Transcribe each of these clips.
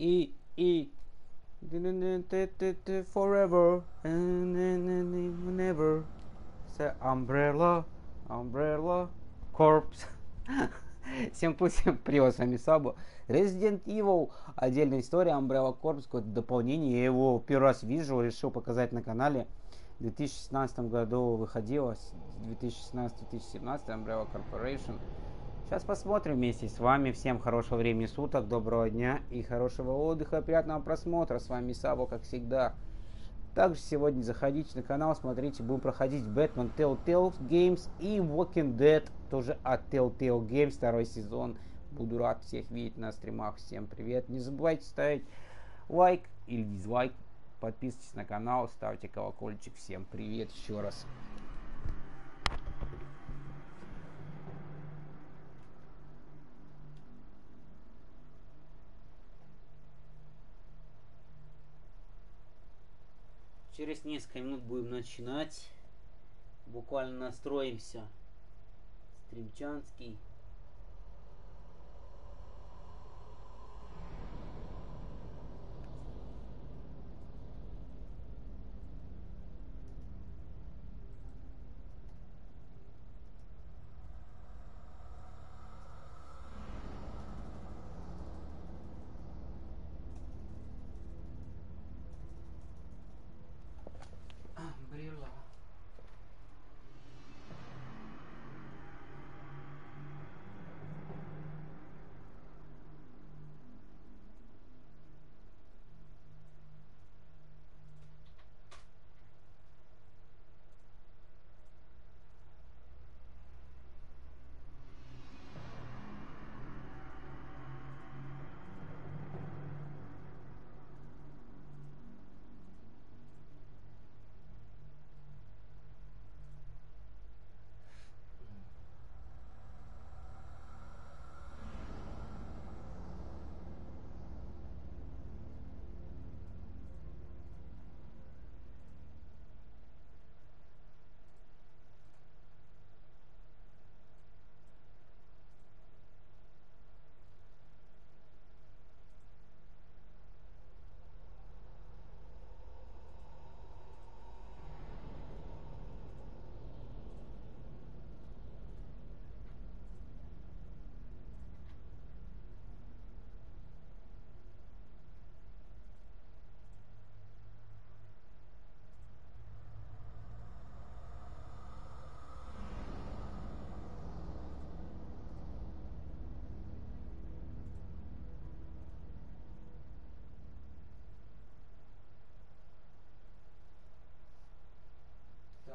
и, и. Forever and never. The umbrella, umbrella, corpse. Всем путь, всем привет, с вами Сабо. Resident Evil, отдельная история, Umbrella Corps, какое-то дополнение. Я его первый раз вижу, решил показать на канале. В 2016 году выходила, 2016-2017 Umbrella Corporation. Сейчас посмотрим вместе с вами. Всем хорошего времени суток, доброго дня и хорошего отдыха, приятного просмотра. С вами Сабо, как всегда. Также сегодня заходите на канал, смотрите, будем проходить Batman Telltale Games и Walking Dead, тоже от Telltale Games, второй сезон. Буду рад всех видеть на стримах. Всем привет. Не забывайте ставить лайк или дизлайк. Подписывайтесь на канал, ставьте колокольчик. Всем привет еще раз. Через несколько минут будем начинать. Буквально настроимся. Стримчанский.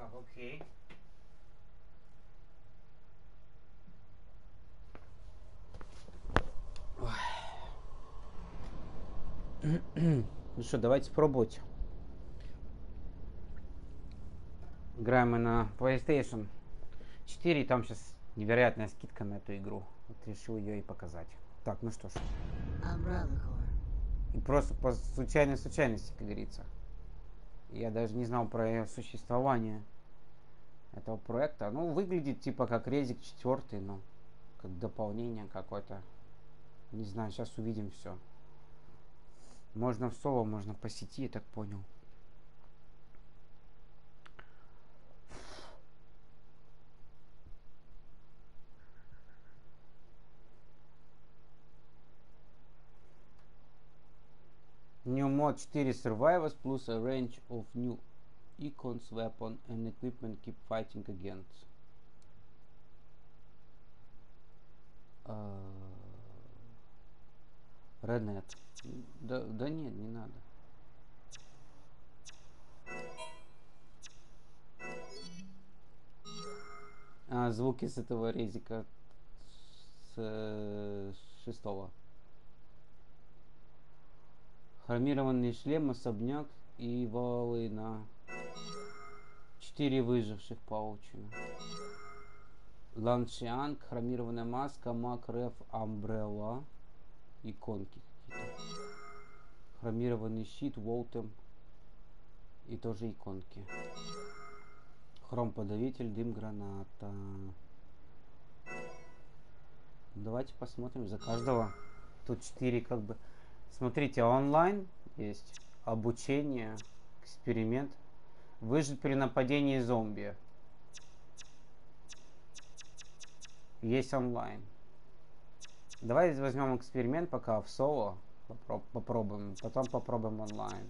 Так, окей. Ой. Ну что, давайте пробовать. Играем мы на PlayStation 4, и там сейчас невероятная скидка на эту игру. Вот решил ее и показать. Так, ну что ж. И просто по случайной случайности, как говорится. Я даже не знал про ее существование этого проекта. Ну, выглядит типа как резик четвертый, но как дополнение какое-то. Не знаю, сейчас увидим все. Можно в соло, можно по сети, я так понял. New Mod 4 Survivors plus a range of new icons, weapon and equipment keep fighting against. А, Ренет. Да, да нет, не надо. А, звуки с этого резика с э, шестого. Хромированный шлем, особняк и волына. Четыре выживших паучью. Ланшианг, хромированная маска, мак, реф, амбрелла. Иконки какие-то. Хромированный щит, волтем. И тоже иконки. Хром-подавитель, дым, граната. Давайте посмотрим за каждого. Тут четыре как бы Смотрите, онлайн есть обучение, эксперимент. Выжить при нападении зомби. Есть онлайн. Давай возьмем эксперимент пока в соло. Попро попробуем. Потом попробуем онлайн.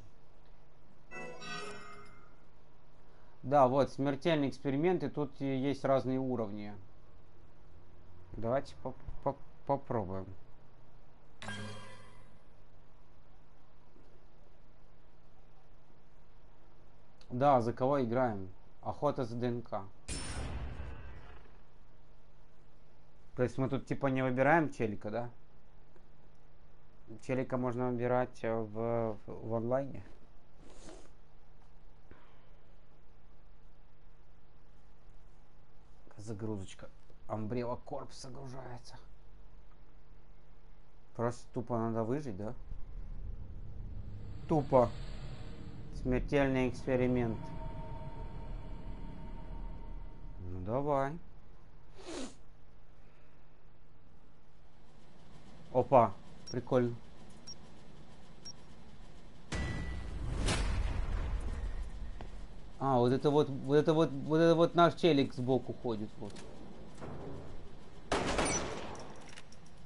Да, вот, смертельный эксперимент, и тут есть разные уровни. Давайте поп поп попробуем. Да, за кого играем? Охота за ДНК. То есть мы тут типа не выбираем челика, да? Челика можно выбирать э, в, в, в онлайне. Загрузочка. Амбрела Корпс загружается. Просто тупо надо выжить, да? Тупо. Смертельный эксперимент. Ну давай. Опа, прикольно. А, вот это вот, вот это вот, вот это вот наш челик сбоку ходит, вот.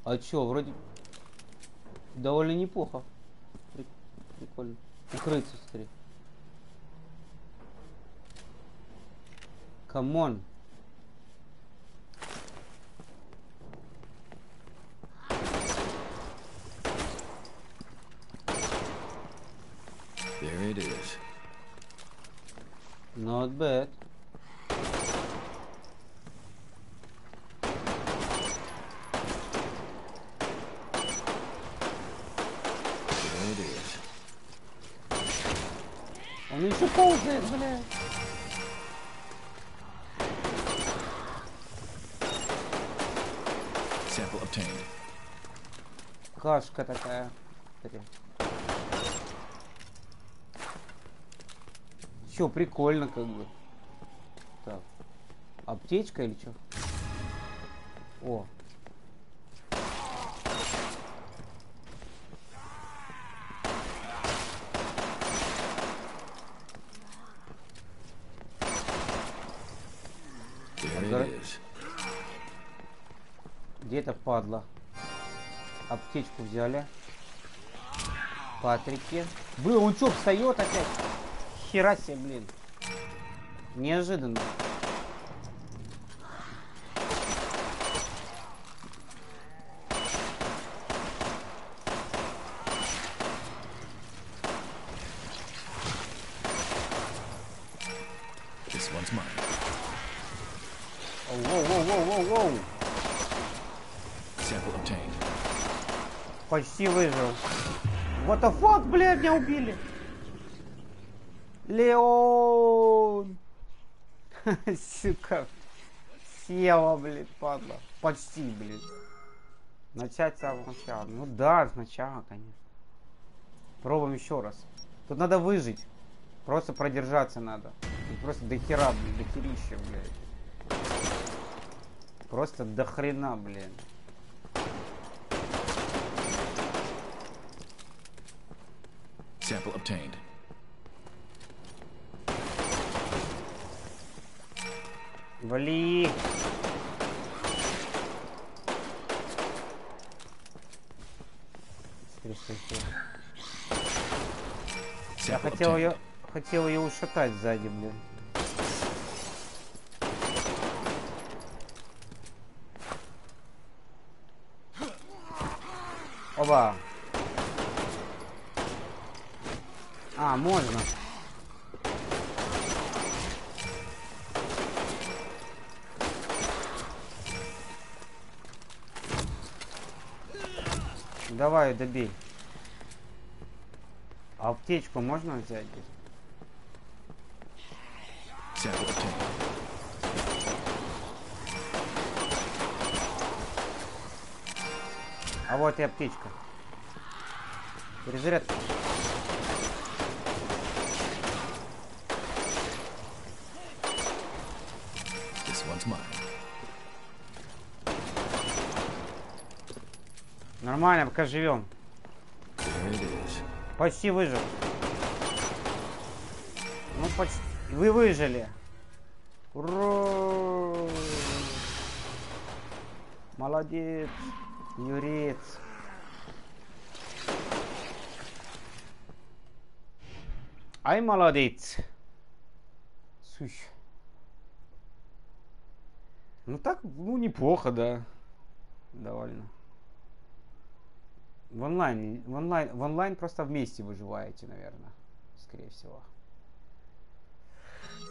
А чё, вроде довольно неплохо. Прикольно. Укрыться, смотри. Камон. There it is. Not bad. There it is. Он еще ползает, блядь. Кашка такая. Че, прикольно как бы. Так. Аптечка или что? О. There Ага. it is. Где это падла? Аптечку взяли. Патрики. Блин, он что, встает опять? Хера себе, блин. Неожиданно. What the fuck, блядь, меня убили. Леон. Сука. Села, блядь, падла. Почти, блядь. Начать с самого начала. Ну да, сначала, конечно. Пробуем еще раз. Тут надо выжить. Просто продержаться надо. Тут Просто до хера, блин, до блядь. Просто до хрена, блин. Sample obtained. Вали. Я хотел ее, хотел ее ушатать сзади, блин. Оба. А, можно. Давай, добей. Аптечку можно взять? А вот и аптечка. Перезарядка. Нормально, пока живем. Почти выжил. Ну, почти. Вы выжили. Ура! Молодец. Юрец. Ай, молодец. Сущ. Ну так, ну неплохо, да. Довольно. В онлайн, в онлайн, в онлайн просто вместе выживаете, наверное, скорее всего.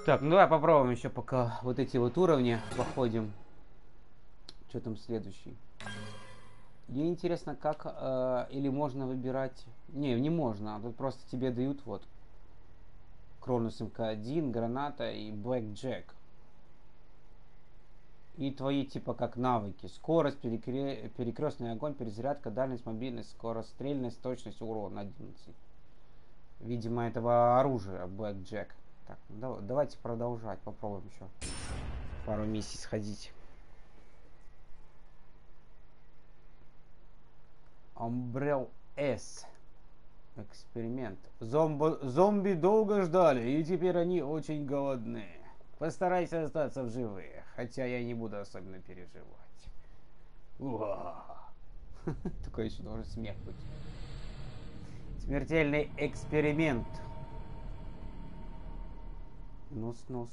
Так, ну давай попробуем еще пока вот эти вот уровни походим. Что там следующий? Мне интересно, как э, или можно выбирать. Не, не можно. Тут просто тебе дают вот Кронус МК-1, граната и Блэк Джек. И твои типа как навыки. Скорость, перекре... перекрестный огонь, перезарядка, дальность, мобильность, скорострельность, точность, урон 11. Видимо, этого оружия Джек. Так, ну, давайте продолжать. Попробуем еще пару миссий сходить. Umbrell S. Эксперимент. Зомбо... Зомби долго ждали, и теперь они очень голодны. Постарайся остаться в живых, хотя я не буду особенно переживать. Уа. Такой еще должен смех быть. Смертельный эксперимент. Нус-нус.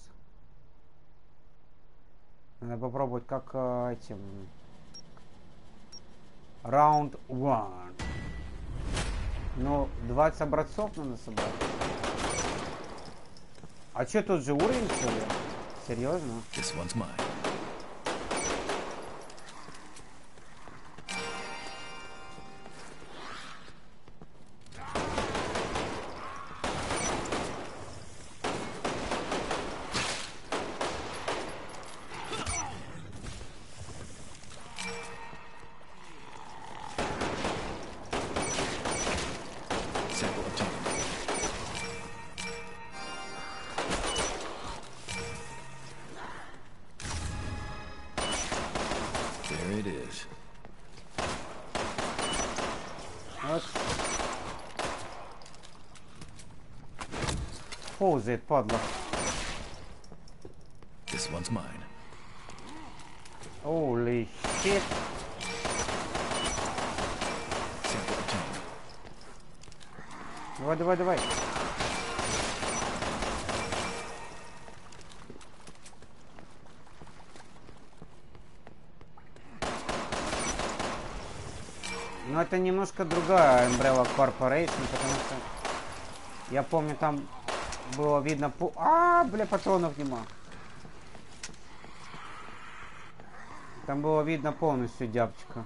Надо попробовать как э, этим Раунд 1. Ну, 20 образцов надо собрать. А что, тут же уровень, что ли? Серьезно? This one's mine. Ползает, падла. This one's mine. Holy shit. Давай, давай, давай. Но это немножко другая Umbrella Corporation, потому что я помню там было видно по... А, бля, патронов нема. Там было видно полностью дябчика.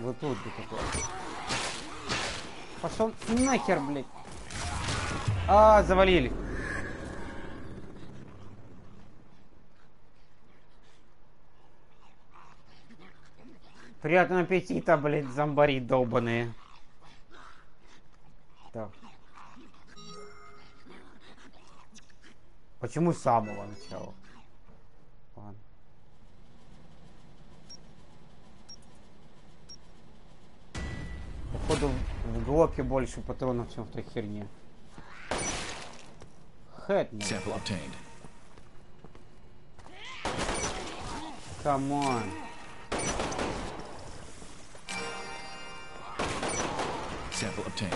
Вот тут бы такое. Пошел нахер, блядь. А, завалили. Приятного аппетита, блядь, зомбари долбаные. Так. Почему с самого начала? Ладно. Походу в глоке больше патронов, чем в той херне. Хэт, камон. Sample obtained.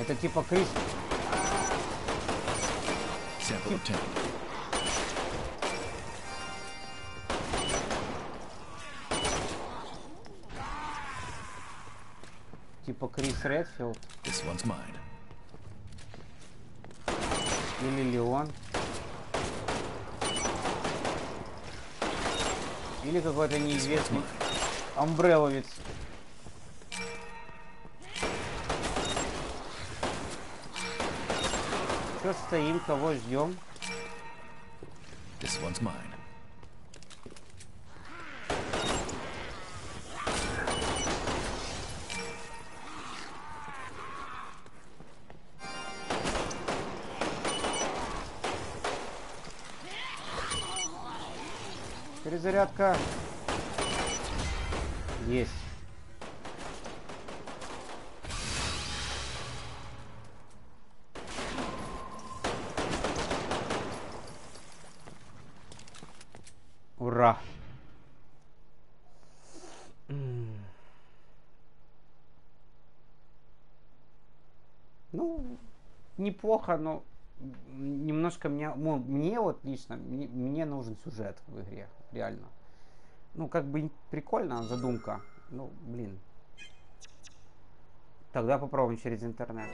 Это типа Крис. Sample obtained. Типа Крис Редфилд This one's mine. или Леон. Или какой-то неизвестный. Амбреловец. Че стоим, кого ждем? This one's mine. Перезарядка. Неплохо, но немножко меня, ну, мне вот лично, мне, мне нужен сюжет в игре, реально. Ну, как бы прикольно задумка, ну, блин. Тогда попробуем через интернет.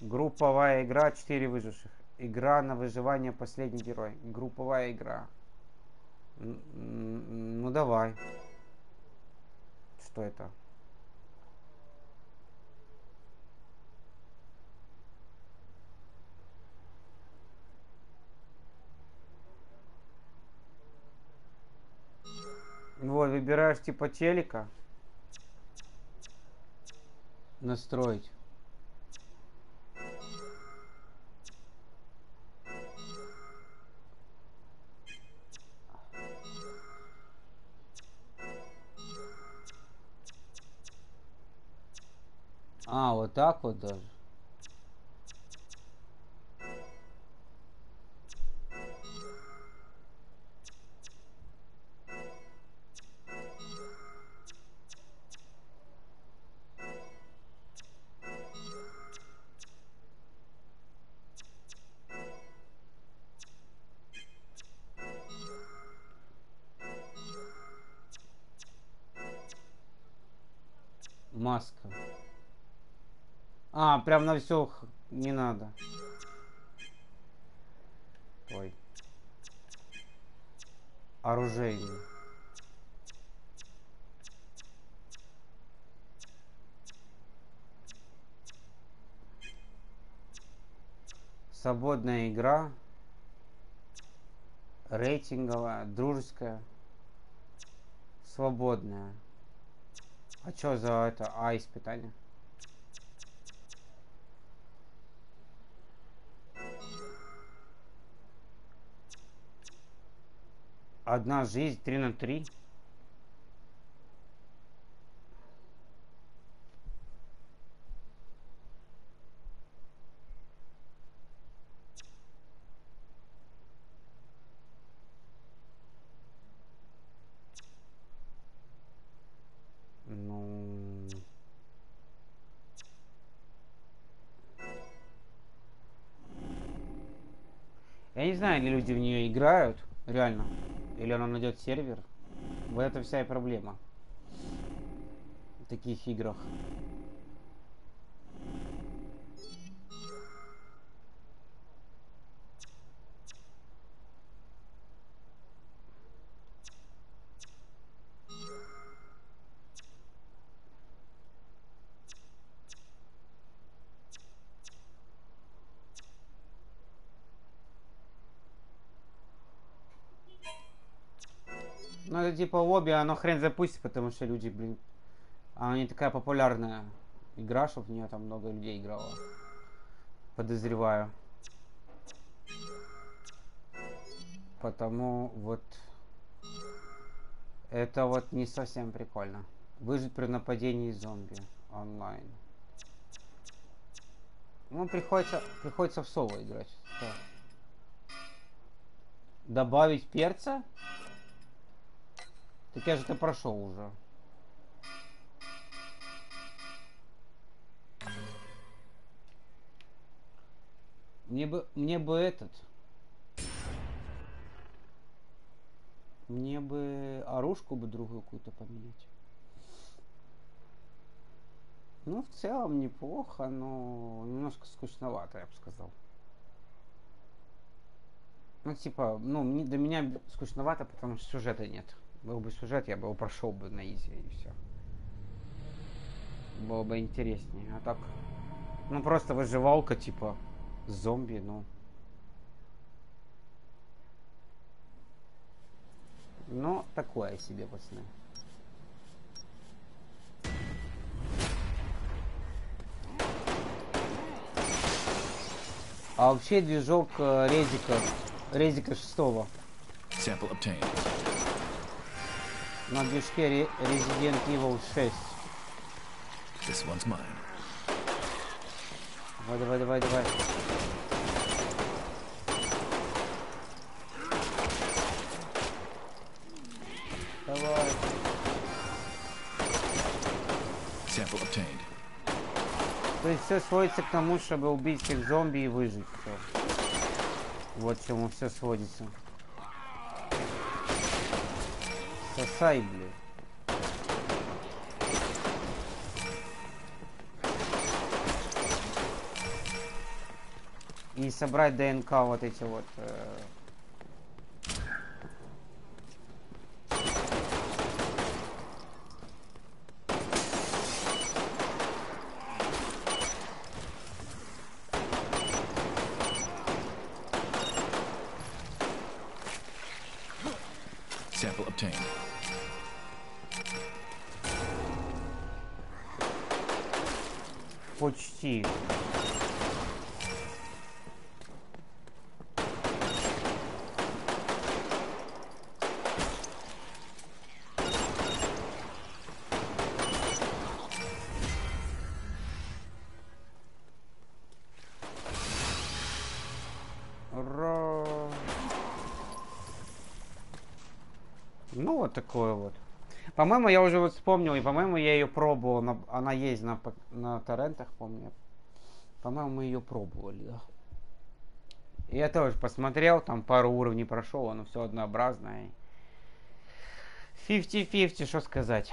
Групповая игра, 4 выживших. Игра на выживание, последний герой. Групповая игра. Ну, давай. Что это? Вот, выбираешь типа телека. Настроить. А, вот так вот даже. Все не надо. Ой. Оружейный. Свободная игра. Рейтинговая, дружеская. Свободная. А что за это? А, испытание. Одна жизнь, три на три. Ну... Я не знаю, ли люди в нее играют, реально. Или она найдет сервер. В этом вся и проблема. В таких играх. Типа лобби, оно хрен запустит, потому что люди, блин... Она не такая популярная игра, чтобы в нее там много людей играло. Подозреваю. Потому вот... Это вот не совсем прикольно. Выжить при нападении зомби онлайн. Ну, приходится, приходится в соло играть. Так. Добавить перца? Так я же это прошел уже. Мне бы, мне бы этот. Мне бы оружку бы другую какую-то поменять. Ну, в целом неплохо, но немножко скучновато, я бы сказал. Ну, типа, ну, для меня скучновато, потому что сюжета нет. Был бы сюжет, я бы его прошел бы на изи и все. Было бы интереснее. А так, ну просто выживалка, типа, зомби, ну. Ну, такое себе, пацаны. А вообще движок э, Резика, Резика 6 Sample obtained. На движке Resident Evil 6. This one's mine. Давай, давай, давай, давай. Давай. Sample obtained. То есть все сводится к тому, чтобы убить всех зомби и выжить. Вот к чему все сводится. Сосай, блин. И собрать ДНК вот эти вот. э, вот такое вот. По-моему, я уже вот вспомнил, и, по-моему, я ее пробовал. на- Она есть на, на торрентах, помню. По-моему, мы ее пробовали, Я тоже посмотрел, там пару уровней прошел, оно все однообразное. 50-50, что сказать.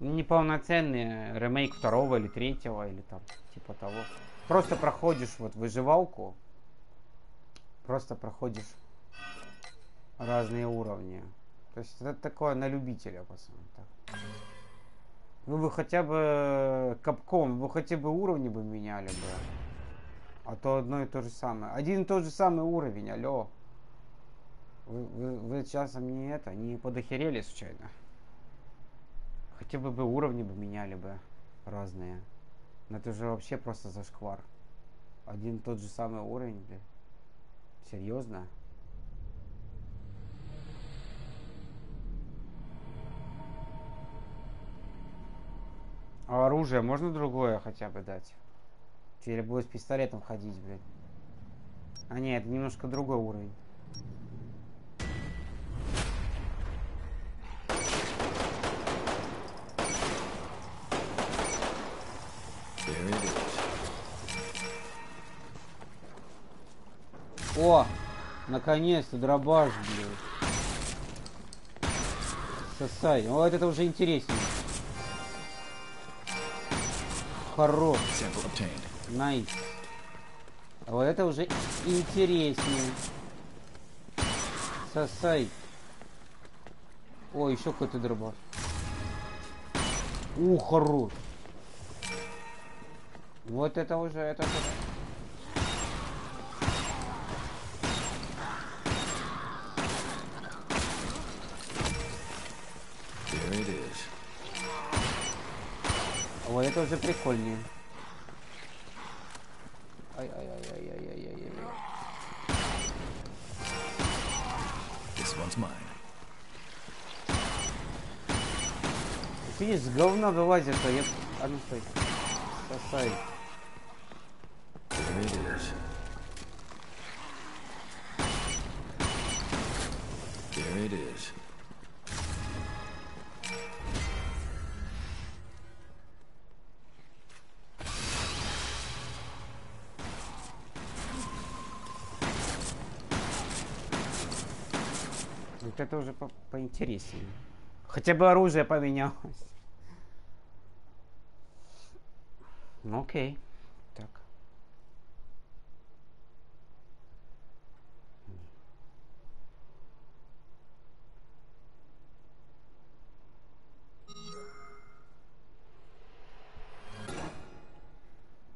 Неполноценный ремейк второго или третьего, или там, типа того. Просто проходишь вот выживалку. Просто проходишь разные уровни. То есть это такое на любителя, пацаны. Так. Вы бы хотя бы капком, вы хотя бы уровни бы меняли бы. А то одно и то же самое. Один и тот же самый уровень, алло. Вы, вы, вы часом не это, не подохерели случайно? Хотя бы бы уровни бы меняли бы разные. Но это же вообще просто зашквар. Один и тот же самый уровень, блин. Серьезно? А оружие можно другое хотя бы дать? Теперь буду с пистолетом ходить, блядь. А нет, это немножко другой уровень. О! Наконец-то дробаш, блядь. Suck eye. Вот это уже интереснее. Хорош. Nice. А вот это уже интереснее. Suck eye. О, еще какой-то дробаш. У, хорош. Вот это уже, это... уже- это уже прикольнее. Ай-ай-ай-ай-ай-ай-ай-ай. This one's mine. Видишь, с говна вылазит, а я... А ну стой. Сосай. There it is. Вот это уже по- поинтереснее. Хотя бы оружие поменялось. Ну окей. Так.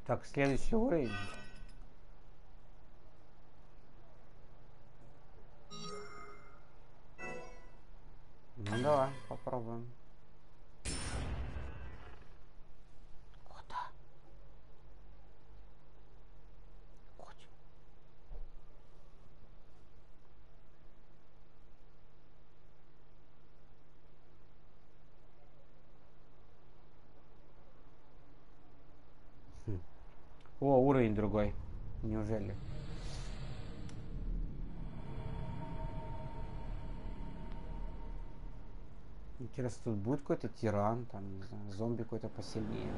Так, следующий уровень. Ну давай, попробуем. Куда? Куда? Хм. О, уровень другой. Неужели? Интересно, тут будет какой-то тиран, там, не знаю, зомби какой-то посильнее.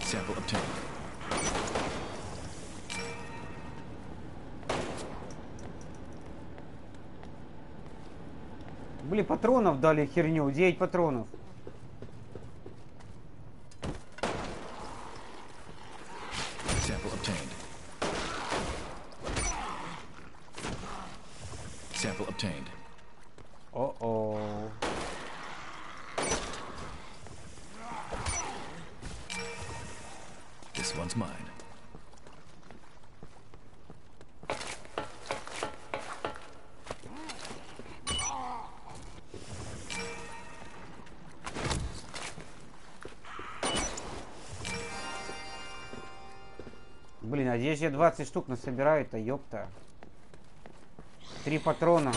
Sample obtained. Блин, патронов дали херню, 9 патронов. Sample obtained. Sample obtained. О-о. This one's mine. Блин, а здесь же 20 штук насобирают-то, ёпта. Три патрона.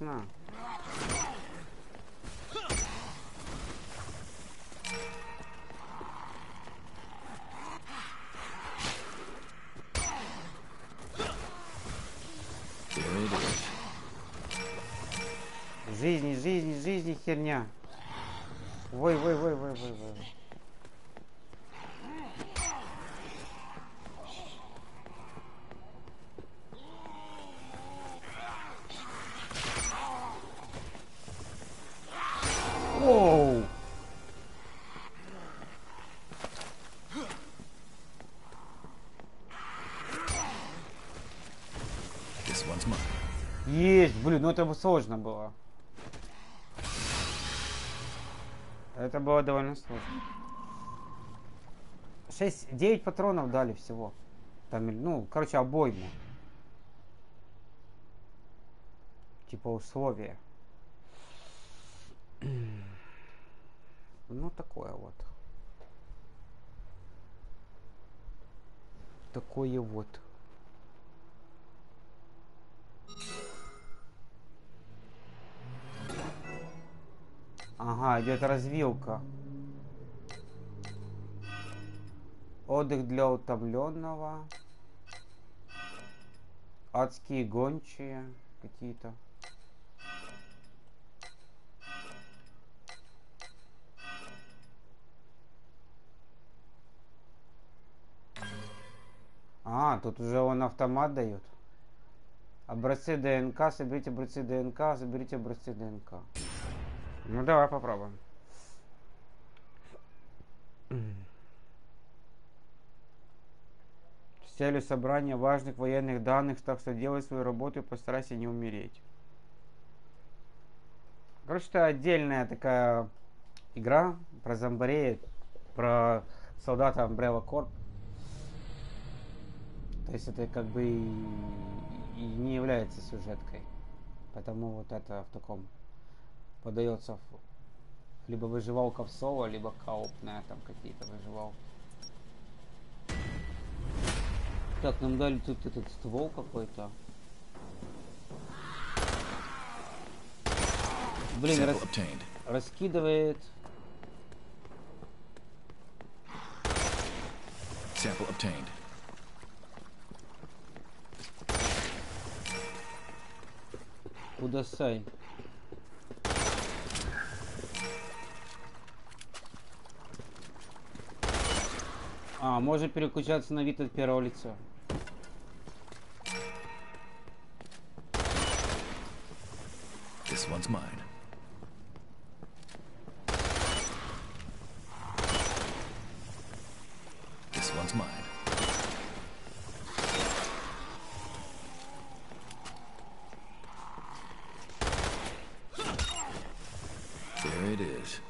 Опасно. Блин, ну это бы сложно было. Это было довольно сложно. 6, 9 патронов дали всего. Там, ну, короче, обойму. Типа условия. Ну, такое вот. Такое вот. Идет развилка. Отдых для утомленного. Адские гончие какие-то. А, тут уже он автомат дает. Образцы ДНК, соберите образцы ДНК, заберите образцы ДНК. Ну давай попробуем. С целью собрания важных военных данных, так что делай свою работу и постарайся не умереть. Короче, это отдельная такая игра про зомбарей, про солдата Umbrella Corp. То есть это как бы и, и не является сюжеткой. Потому вот это в таком подается в- либо выживалка в соло, либо коопная там какие-то выживалки. Так, нам дали тут этот ствол какой-то. Блин, рас- раскидывает. Sample obtained. Удасай. А, можно переключаться на вид от первого лица. This one's mine. This one's mine. There it is.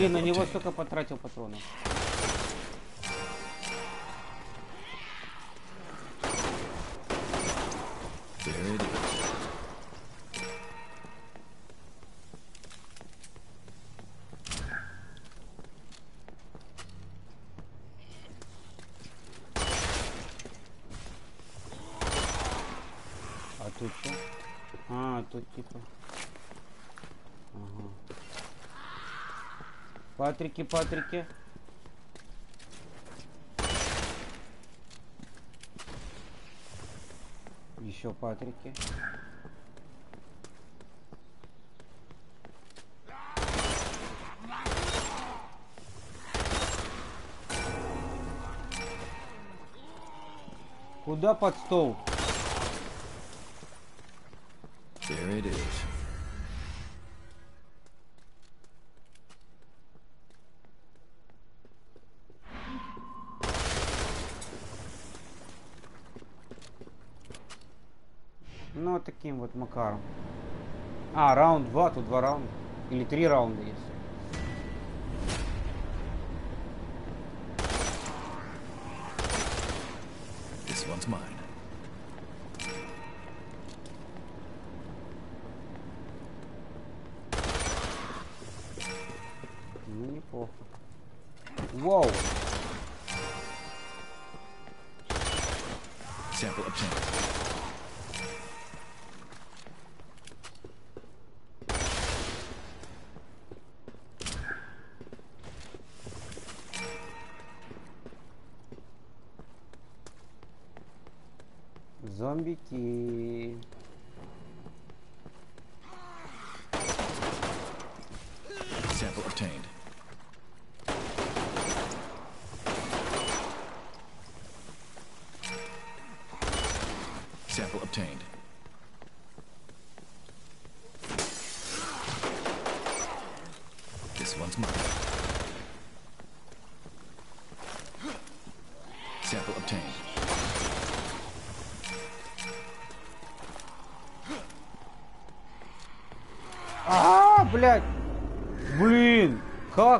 Блин, на него столько потратил патронов. Патрики, Патрики. Еще Патрики. Куда под стол? Вот макаром. А, раунд 2, тут два раунда. Или три раунда есть.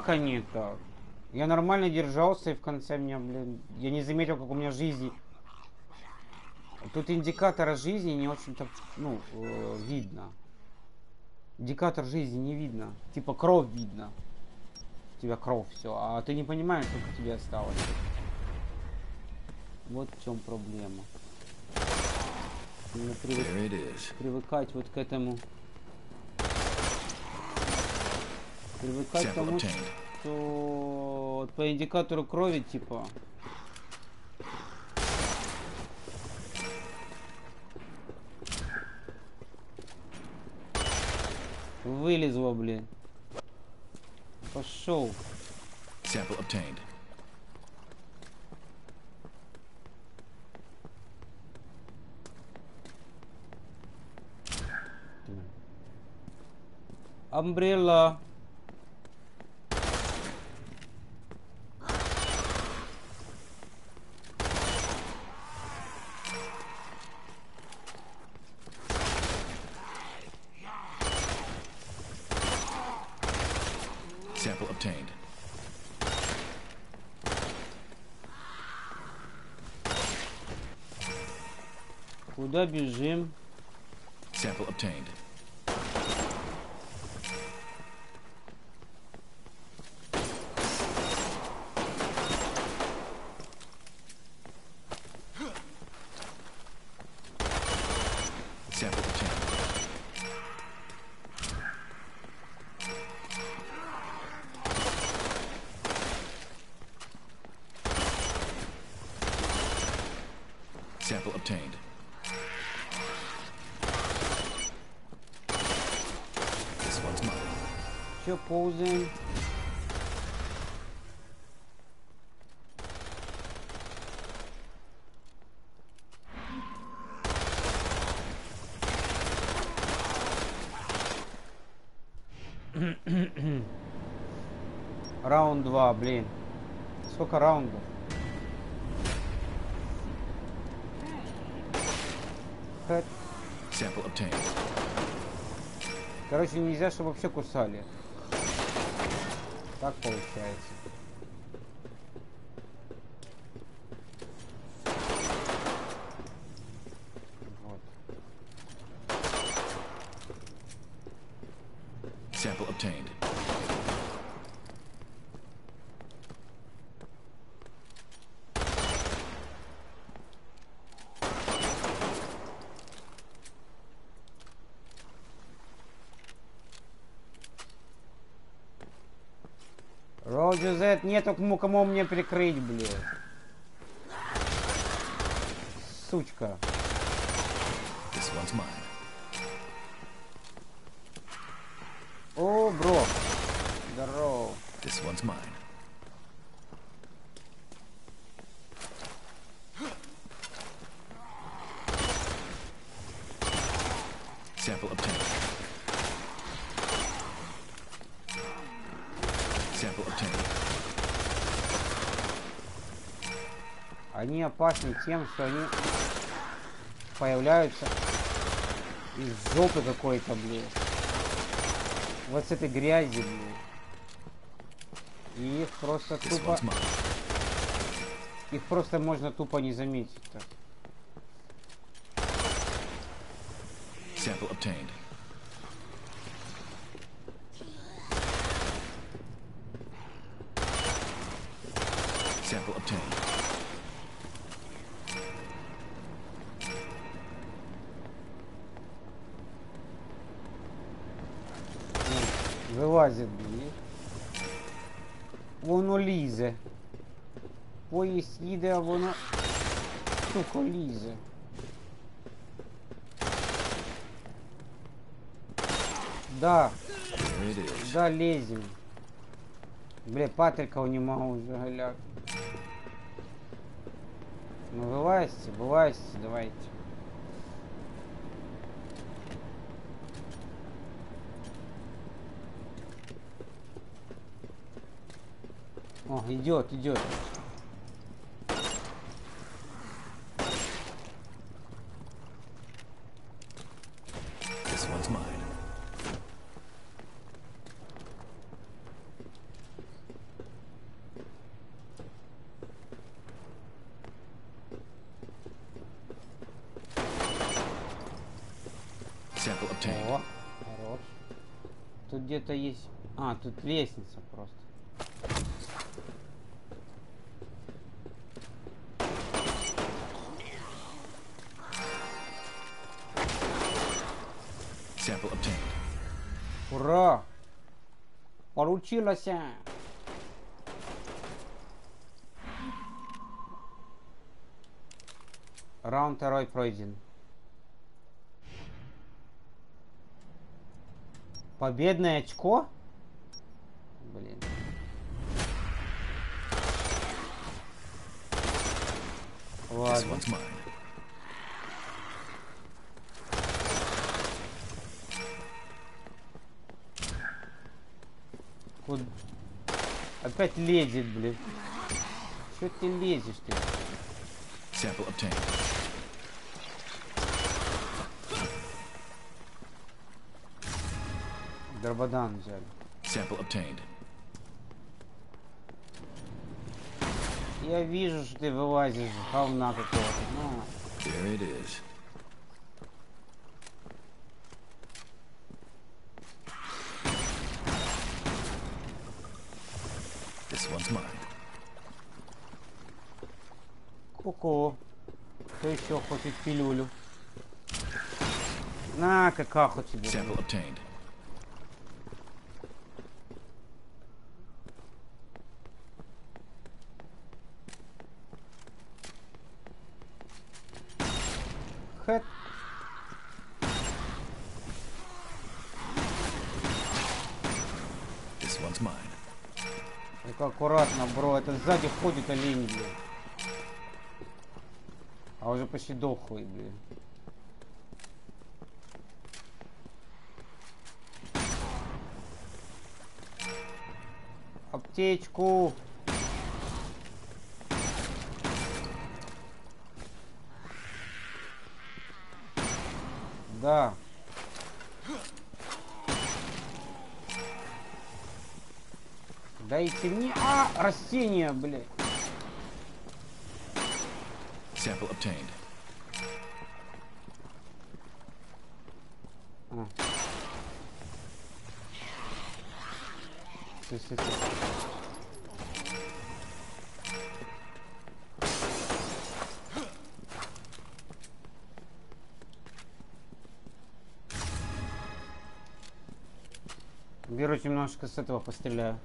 Как они так? Я нормально держался и в конце меня, блин, я не заметил, как у меня жизни. Тут индикатора жизни не очень-то, ну, э, видно. Индикатор жизни не видно. Типа кровь видно. У тебя кровь все, а ты не понимаешь, сколько тебе осталось. Вот в чем проблема. Надо привык- привыкать вот к этому. Привыкать к тому, что вот по индикатору крови типа. Вылезло, блин. Пошел. Sample obtained. Амбрелла. Куда бежим? Раунд 2, блин. Сколько раундов? Короче, нельзя, чтобы вообще кусали. Так получается. Вот. Sample obtained. Z, нету кому, кому мне прикрыть, блин. Сучка. О, бро. Здорово. This one's mine. Опасны тем, что они появляются из жопы какой-то, блин. Вот с этой грязи, блин. И их просто тупо... Их просто можно тупо не заметить. так. Sample obtained. There it is. да, лезем. Бля, Патриков не могу галяк. Ну вылазьте, вылазьте, давайте. О, идет, идет. Тут лестница просто. Ура! Получилось! Раунд второй пройден. Победное очко? This one's mine. Опять лезет, блин. Че ты лезешь ты? Sample obtained. Дрободан взяли. Sample obtained. Я вижу, что ты вылазишь говна какого-то. Ну, There it is. This one's mine. ку-ку. Кто еще хочет пилюлю? На, какаху тебе. Sample obtained. Это сзади ходит олень, блин. А уже почти дохлый, блин. Аптечку. Мне... Растение, блядь. Sample obtained. А. Беру немножко с этого постреляю.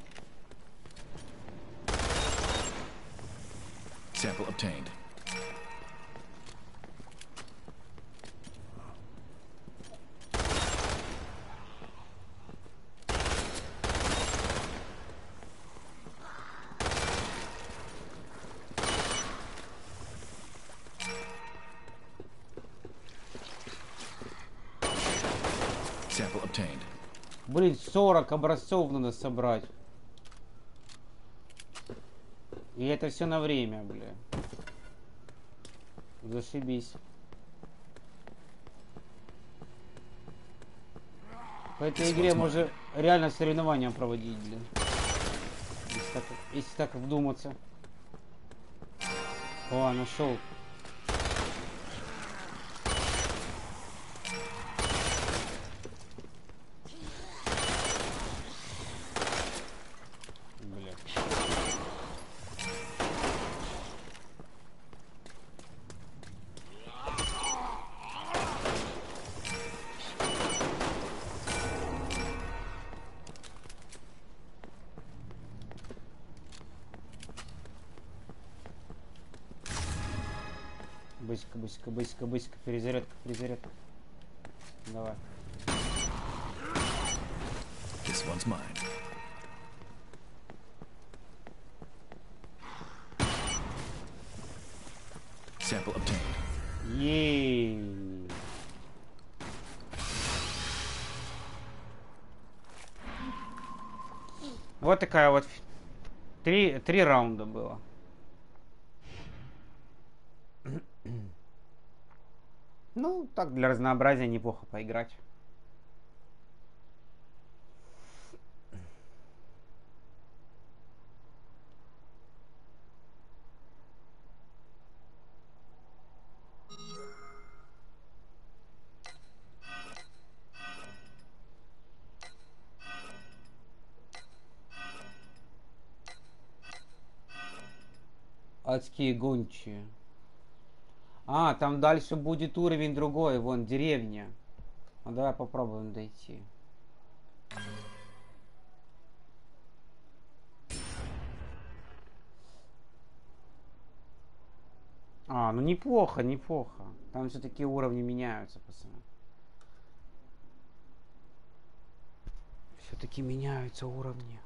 Блин, 40 образцов надо собрать. И это все на время, бля. Зашибись. По этой игре можно реально соревнования проводить, блин. Если так, если так вдуматься. О, нашел. Быско, быско. Перезарядка, перезарядка. Давай. This one's mine. Sample obtained. Ей. Вот такая вот три, три раунда было. Ну, так для разнообразия неплохо поиграть. Адские гончие. А, там дальше будет уровень другой, вон, деревня. Ну, давай попробуем дойти. А, ну неплохо, неплохо. Там все-таки уровни меняются, пацаны. Все-таки меняются уровни.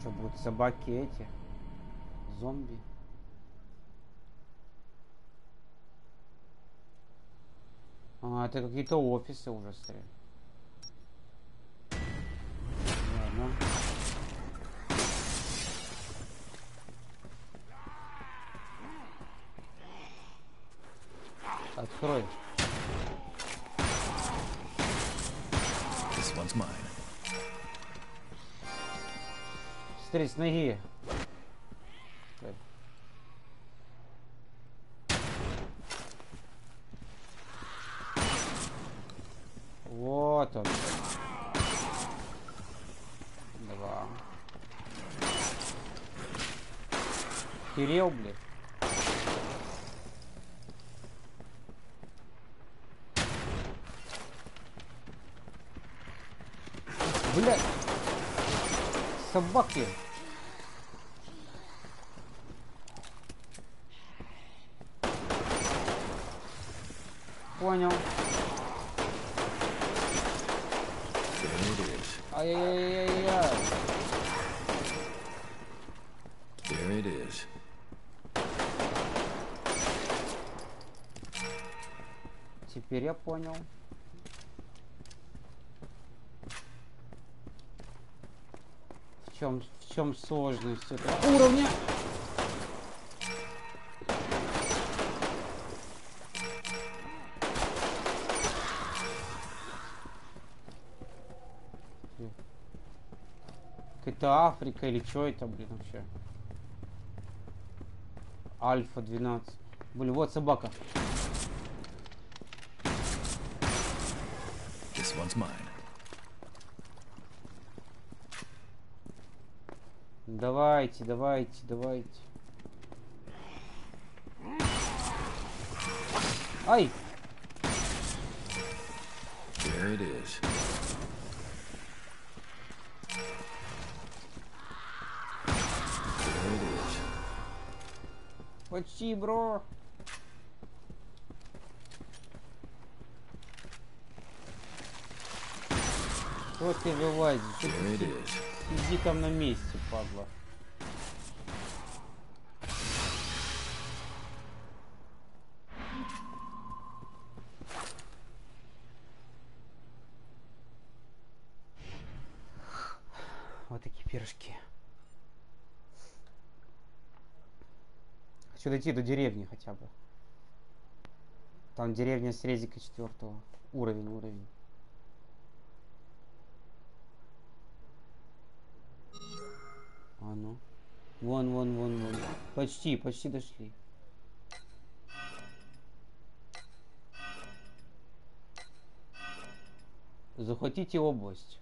Что будут собаки эти? Зомби? А, это какие-то офисы уже стоят. Открой. Смотри, с ноги. Так. Вот он. Два. Кирилл, блядь. Блядь. Собаки. Понял. There it is. Ай-яй-яй-яй. There it is. Теперь я понял. В чем сложность этого уровня? Это Африка или что это, блин, вообще? Альфа 12. Блин, вот собака. This one's mine. Давайте, давайте, давайте. Ай! There it is. There it is. Почти, бро. Что ты вылазишь? Сиди там на месте, падла. Вот такие пирожки. Хочу дойти до деревни хотя бы. Там деревня с резика четвертого. Уровень, уровень. А ну. Вон, вон, вон, вон. Почти, почти дошли. Захватите область.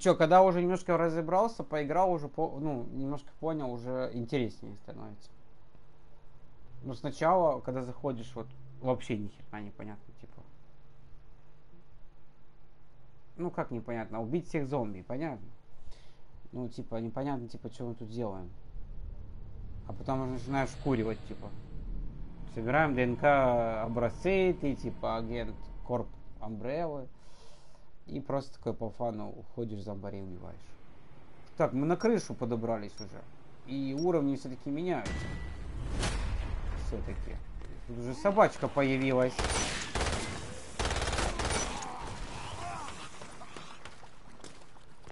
Чё, когда уже немножко разобрался, поиграл, уже по, ну, немножко понял, уже интереснее становится. Но сначала, когда заходишь, вот вообще ни хера непонятно, типа. Ну как непонятно, убить всех зомби, понятно. Ну, типа, непонятно, типа, что мы тут делаем. А потом уже начинаешь вкуривать, типа. Собираем ДНК образцы, ты типа агент Корп Амбреллы. И просто такой по фану уходишь зомбарей убиваешь. Так, мы на крышу подобрались уже. И уровни все-таки меняются. Все-таки. Тут уже собачка появилась.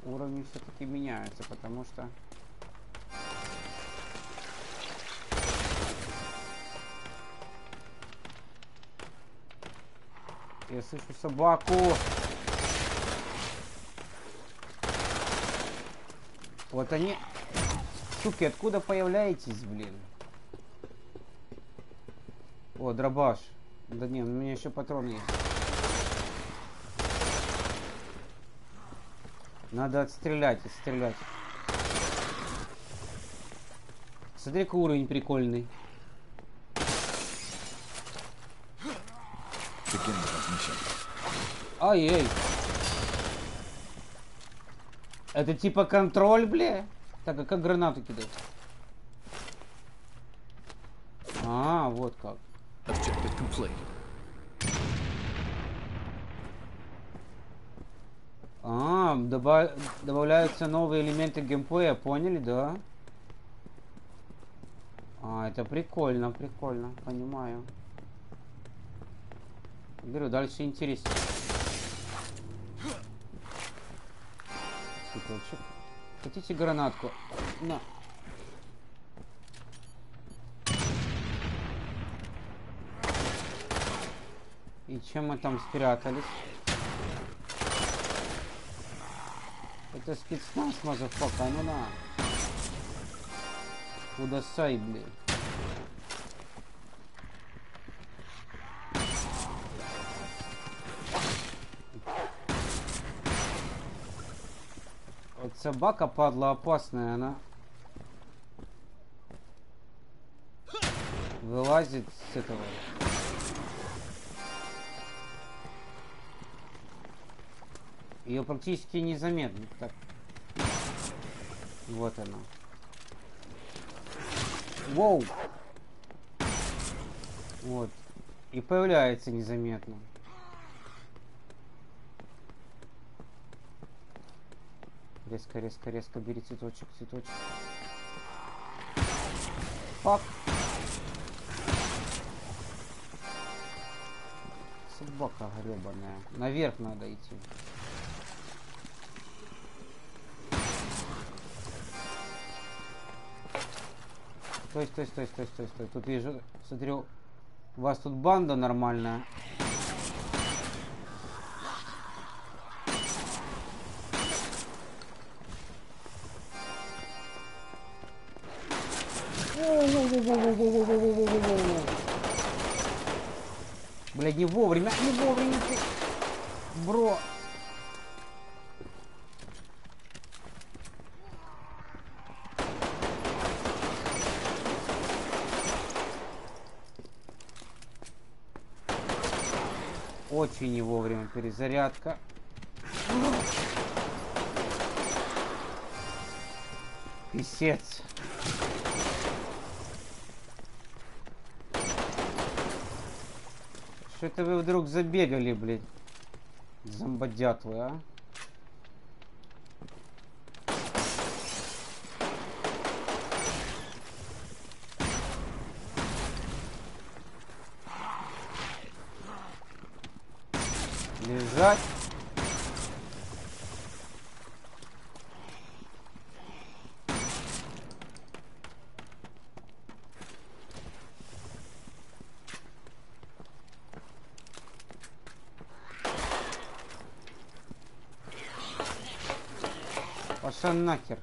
Уровни все-таки меняются, потому что... Я слышу собаку. Вот они... Суки, откуда появляетесь, блин? О, дробаш. Да не, у меня еще патроны есть. Надо отстрелять, отстрелять. Смотри-ка уровень прикольный. Ай-эй. Это типа контроль, бля? Так, а как гранату кидать? А, вот как. Objective complete. А, доба- добавляются новые элементы геймплея, поняли, да? А, это прикольно, прикольно, понимаю. Говорю, дальше интереснее. Цветочек. Хотите гранатку? На. И чем мы там спрятались? Это спецназ, motherfucker, ну на. Куда сай, блин. Собака, падла, опасная, она вылазит с этого. Ее практически незаметно. Так. Вот она. Воу! Вот. И появляется незаметно. Резко, резко, резко бери цветочек, цветочек. Фак. собака гребаная. Наверх надо идти. Стой, стой, стой, стой, стой, стой. Тут вижу, смотрю, у вас тут банда нормальная. Перезарядка. Писец. Что это вы вдруг забегали, блядь? Зомбодятлы, а? Лежать. Пошла нахер.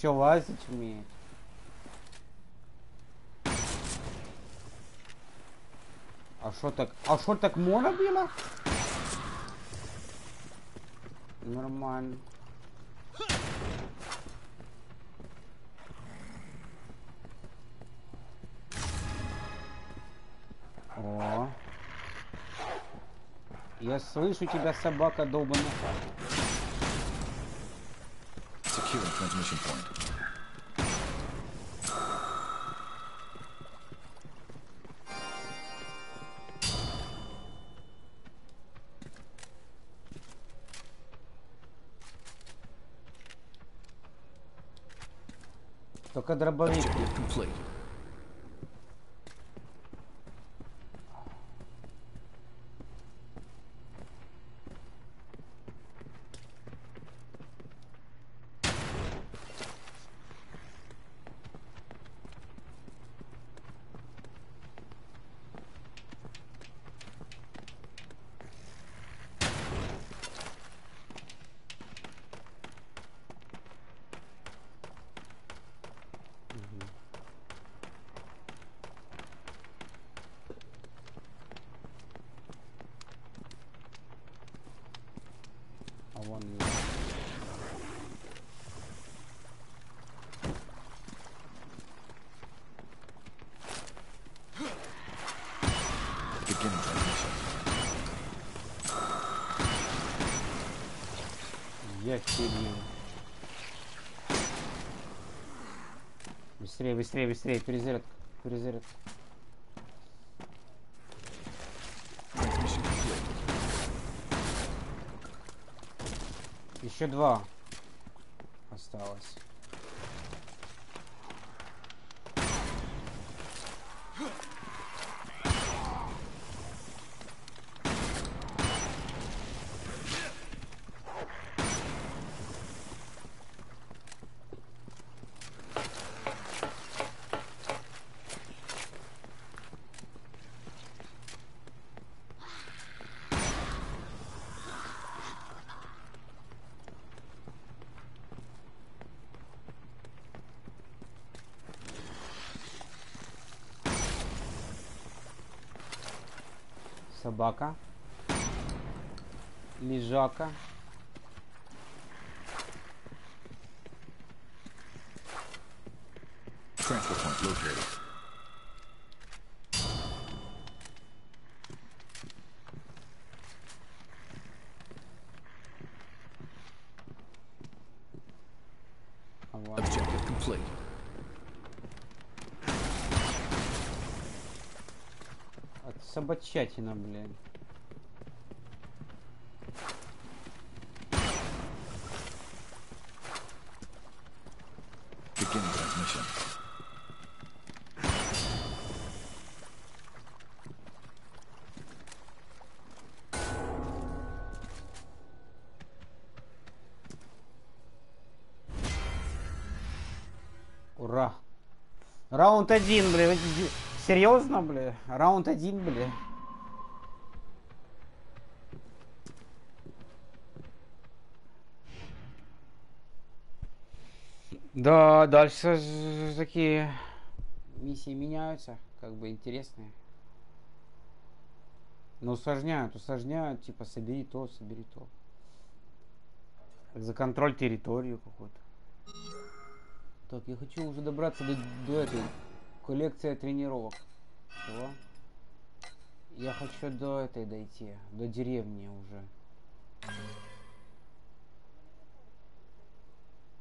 Еще лазить умеет. А что так? А что так можно было? Нормально. О. Я слышу тебя, собака долбаная. Transmission point. Только дробовик. Objective complete. А вон и- Beginning transmission. Я херил. Быстрее, быстрее, быстрее. Перезарядка. Перезарядка. Еще два осталось. Собака. Лежака. Transfer point located. А вот. Objective complete. Собачатина, блин. Beginning transmission. Ура. Раунд один, бля. Серьезно, бля? Раунд один, бля. Да, дальше такие миссии меняются, как бы интересные. Но усложняют, усложняют, типа собери то, собери то. За контроль территорию какую-то. Так, я хочу уже добраться до, до этой коллекции тренировок. Чего? Я хочу до этой дойти, до деревни уже.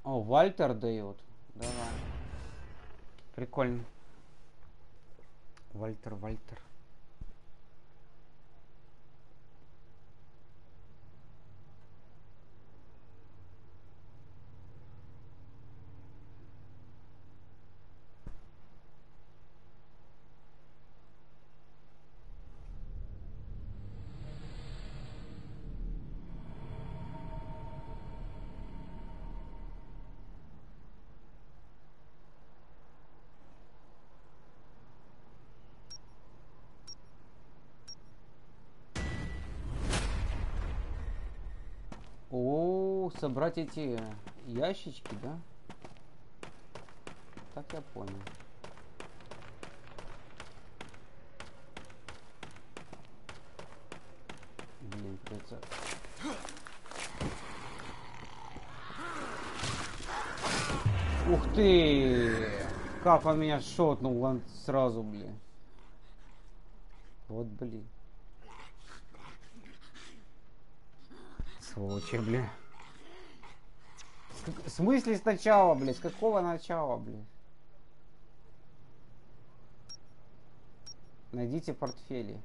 О, Вальтер дает. Давай. Прикольно. Вальтер, Вальтер. Собрать эти ящички, да? Так я понял. Блин, придется... Ух ты! Как он меня шотнул он сразу, блин. Вот, блин. Сволочи, бля. В смысле сначала, блядь? С какого начала, блядь? Найдите портфели.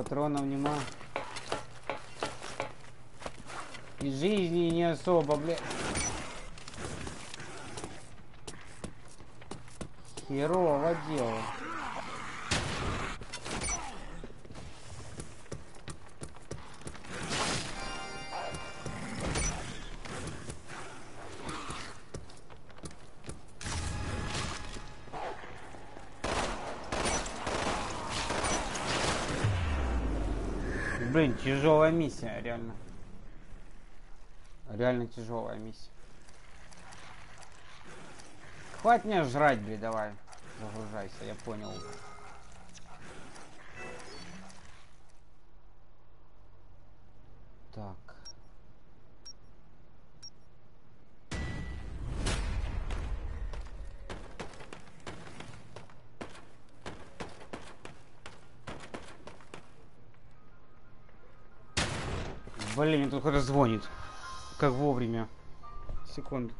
Патронов, нема. И жизни не особо, бля. Херово дело. Тяжелая миссия, реально. Реально тяжелая миссия. Хватит меня жрать, блин, давай. Загружайся, я понял. Кто-то звонит. Как вовремя. Секунду.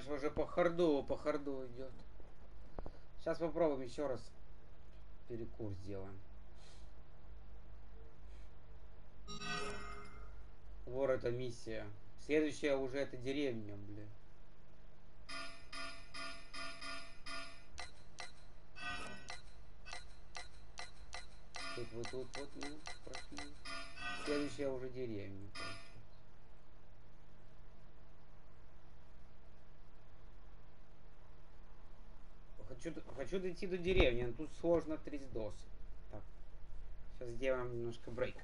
Дальше уже по харду, по харду идет. Сейчас попробуем еще раз перекур сделаем. Вор это миссия. Следующая уже это деревня, бля. Тут вот тут вот мы прошли. Следующая уже деревня. получается. Хочу, хочу дойти до деревни, но тут сложно 30 дос. Так, сейчас сделаем немножко брейк.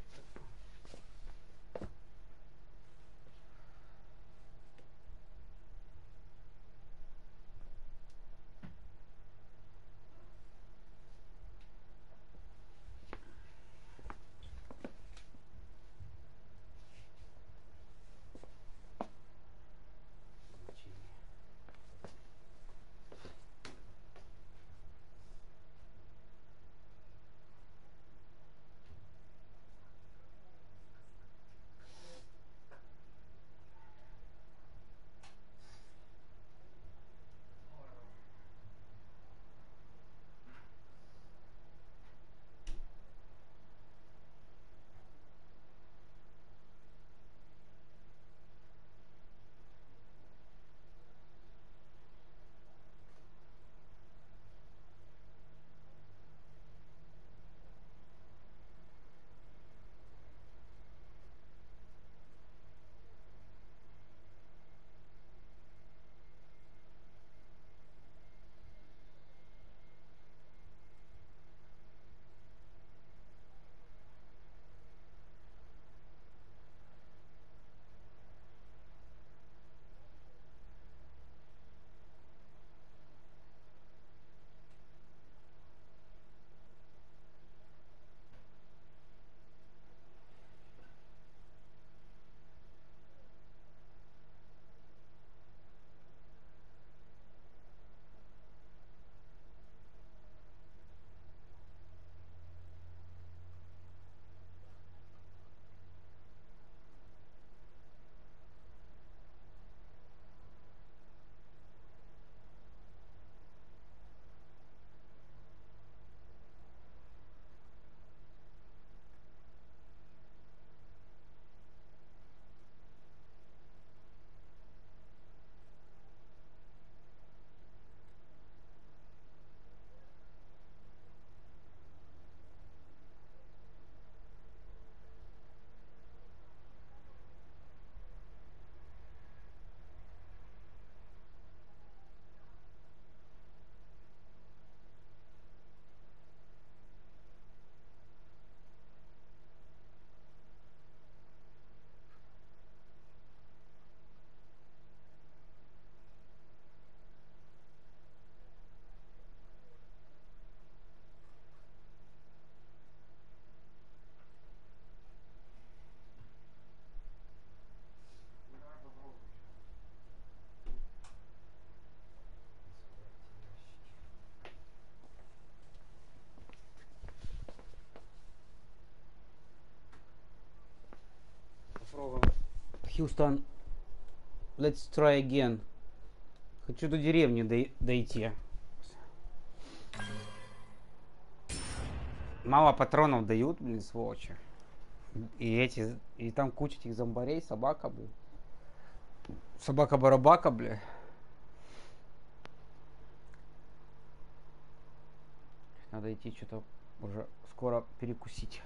Хьюстон, let's try again. Хочу до деревни дой- дойти. Мало патронов дают, блин, сволочи. И эти, и там куча этих зомбарей, собака, блин. Собака-барабака, бля. Надо идти что-то уже скоро перекусить.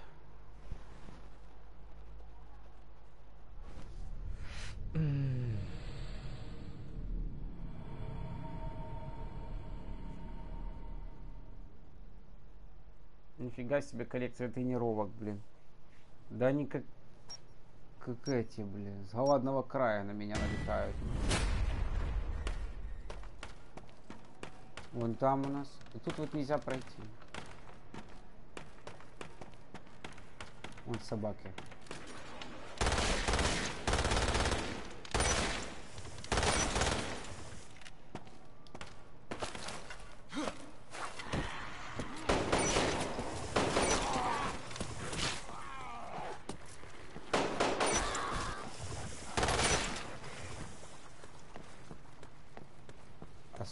Нифига себе коллекция тренировок, блин. Да они как... Как эти, блин. С голодного края на меня налетают. Вон там у нас. И тут вот нельзя пройти. Вон собаки.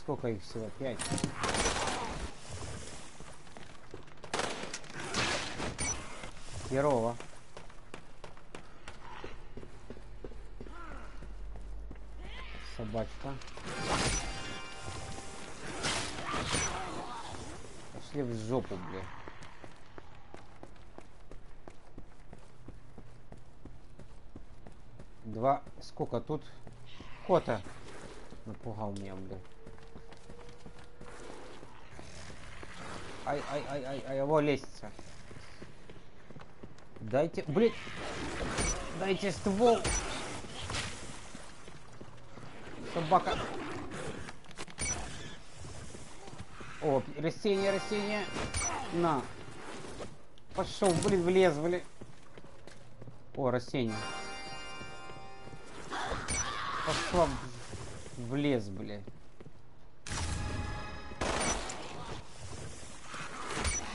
Сколько их всего? Пять. Херово. Собачка. Пошли в жопу, бля. Два... Сколько тут? Кота. Напугал меня, бля. Ай, ай, ай, ай, ай, его лестница. Дайте, блин, дайте ствол. Собака. О, растение, растение. На. Пошел, блин, влез, блин. О, растение. Пошла в, блядь.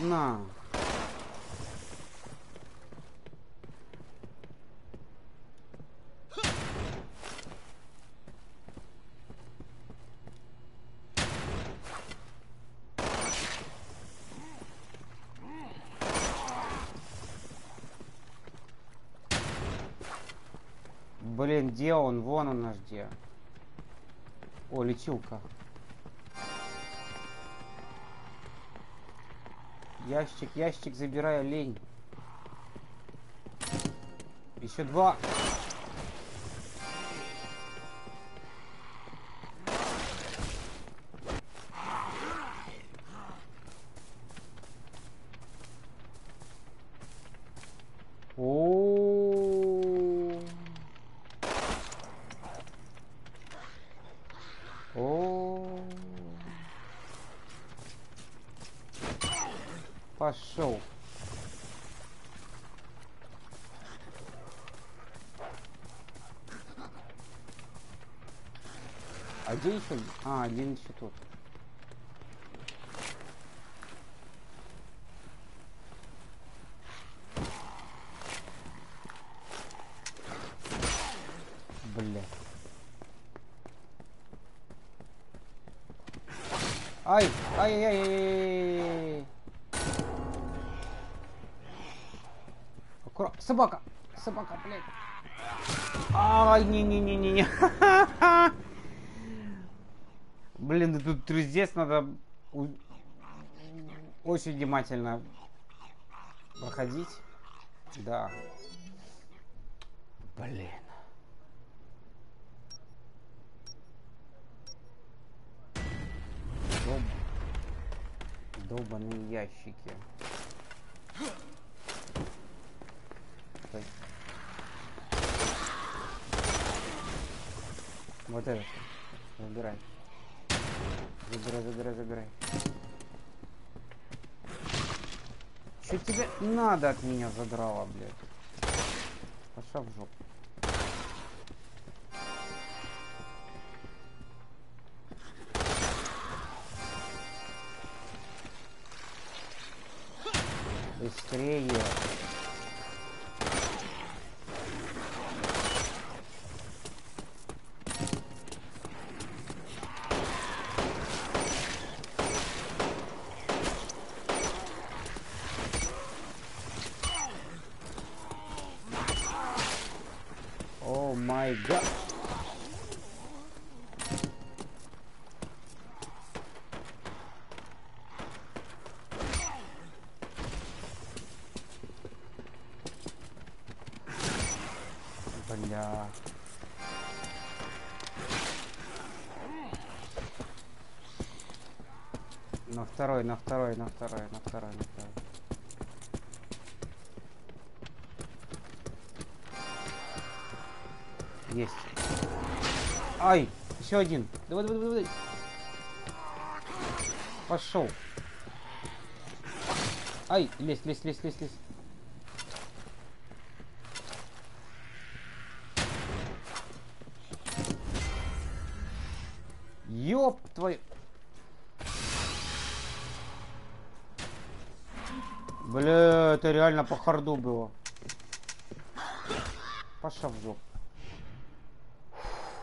На. Блин, где он? Вон он наш где. О, лечилка. Ящик, ящик, забирай лень. Еще два. Один еще тут. Бля. Ай, ай, ай, ай, ай. Аккуратно. Собака. Собака, блядь. Ай, не-не-не-не-не. Блин, да тут здесь надо очень внимательно проходить. Да. Блин. Доб... Долбаные ящики. Стой. Вот это. Забирай. Забирай, забирай, забирай. Что тебе надо от меня задрала, блядь? Пошла в жопу. Быстрее. Второй, на второй, на второй, на второй. Есть. Ай, еще один. Давай, давай, давай, давай. Пошел. Ай, лезь, лезь, лезь, лезь, лезь. реально по харду было. Паша в жопу.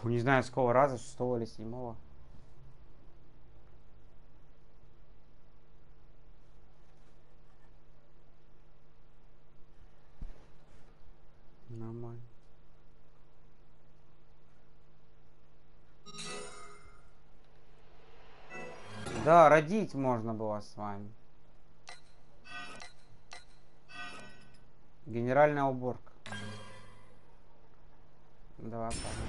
Не знаю, с раза, шестого или седьмого. Нормально. Да, родить можно было с вами. Генеральная уборка. Давай, пожалуйста.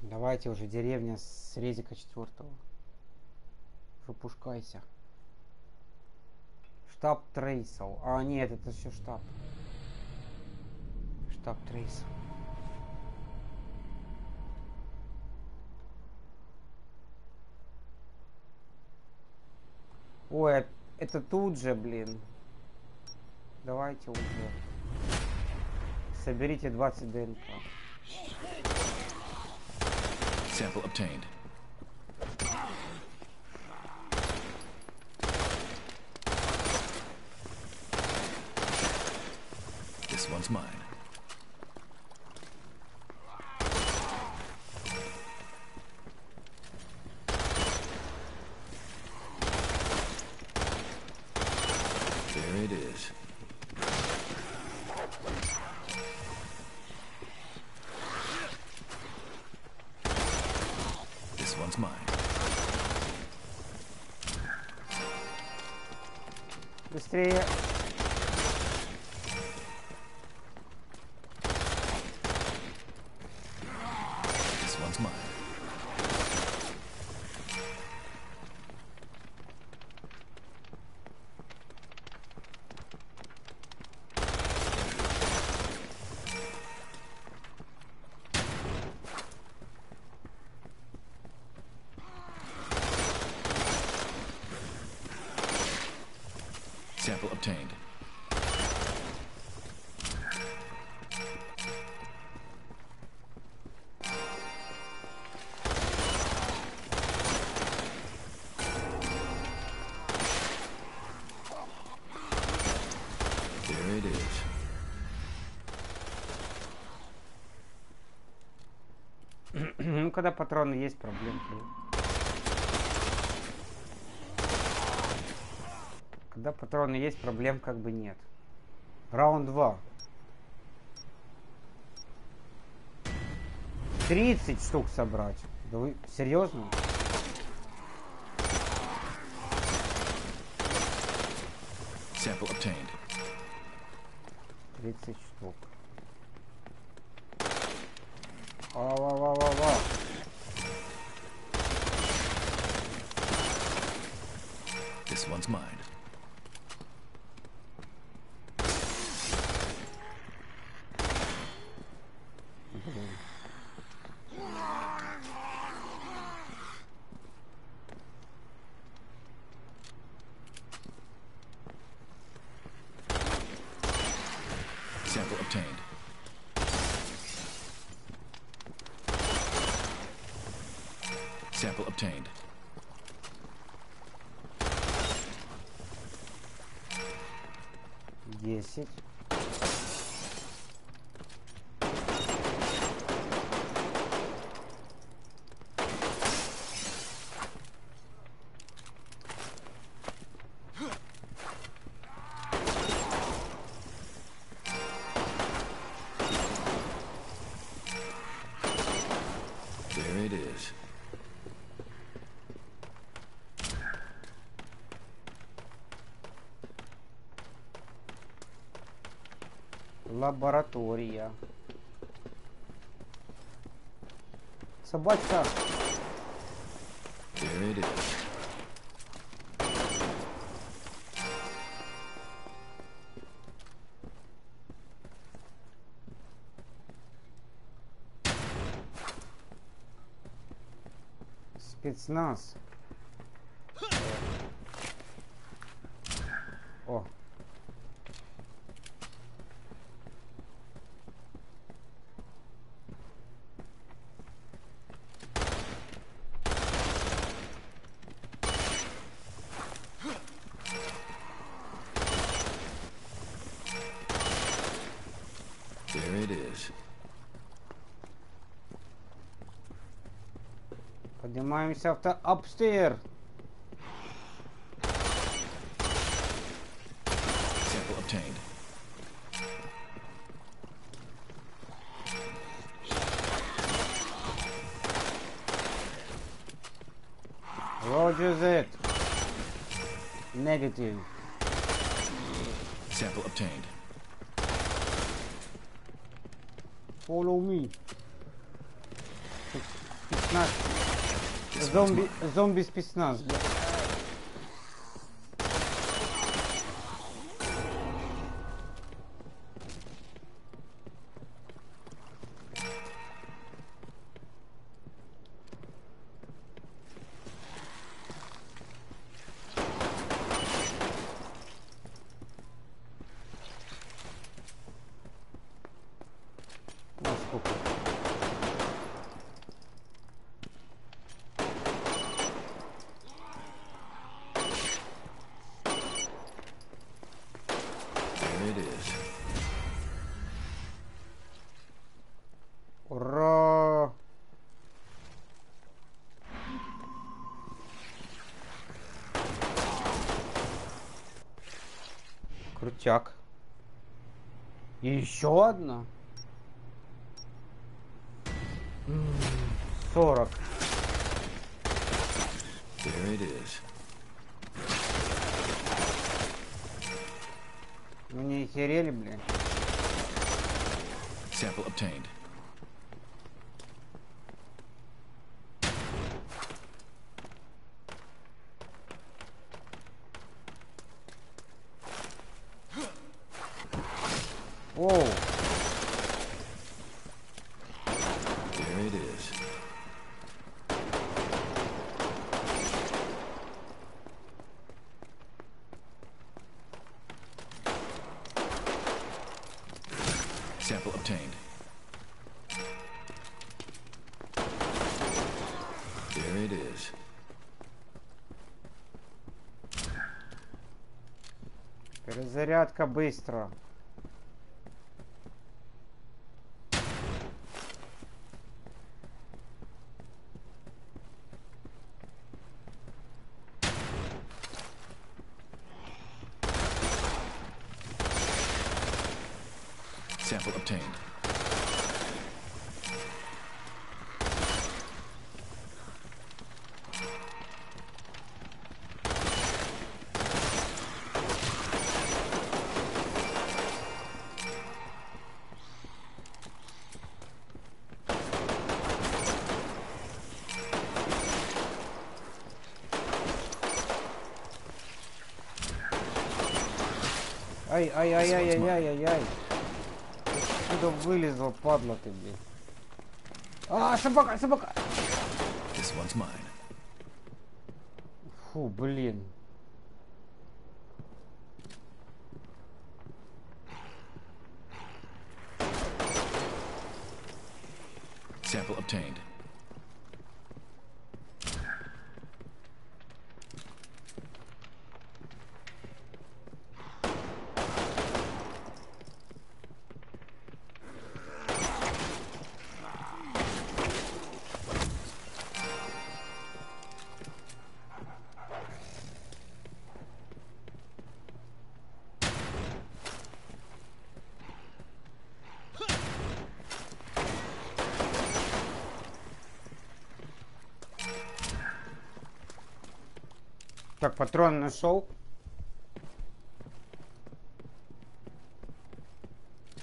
Давайте уже деревня с резика четвертого. Выпускайся. Штаб Трейсел. А, нет, это все штаб. Штаб Трейсел. Ой, это тут же, блин. Давайте уже. Соберите 20 ДНК. Sample obtained. This one's mine. Ну, когда патроны есть, проблем. Когда патроны есть, проблем как бы нет. Раунд 2. 30 штук собрать. Да вы серьезно? Sample obtained. 30 штук. Ва-ва-ва-ва-ва. This one's mine. Лаборатория. Собачка. Спецназ. О. There it is. Поднимаемся в та- upstairs. Sample obtained. Roger that. Negative. Sample obtained. Follow me. Спецназ. This one's Зомби, спецназ, бля. И еще одна. Оу. There it is. Sample obtained. There it is. Перезарядка быстро. Ай, ай, ай, ай, ай, ай, ай, ай. Откуда вылезла, падла ты, блин? А, собака, собака! Фу, блин. Патрон нашел.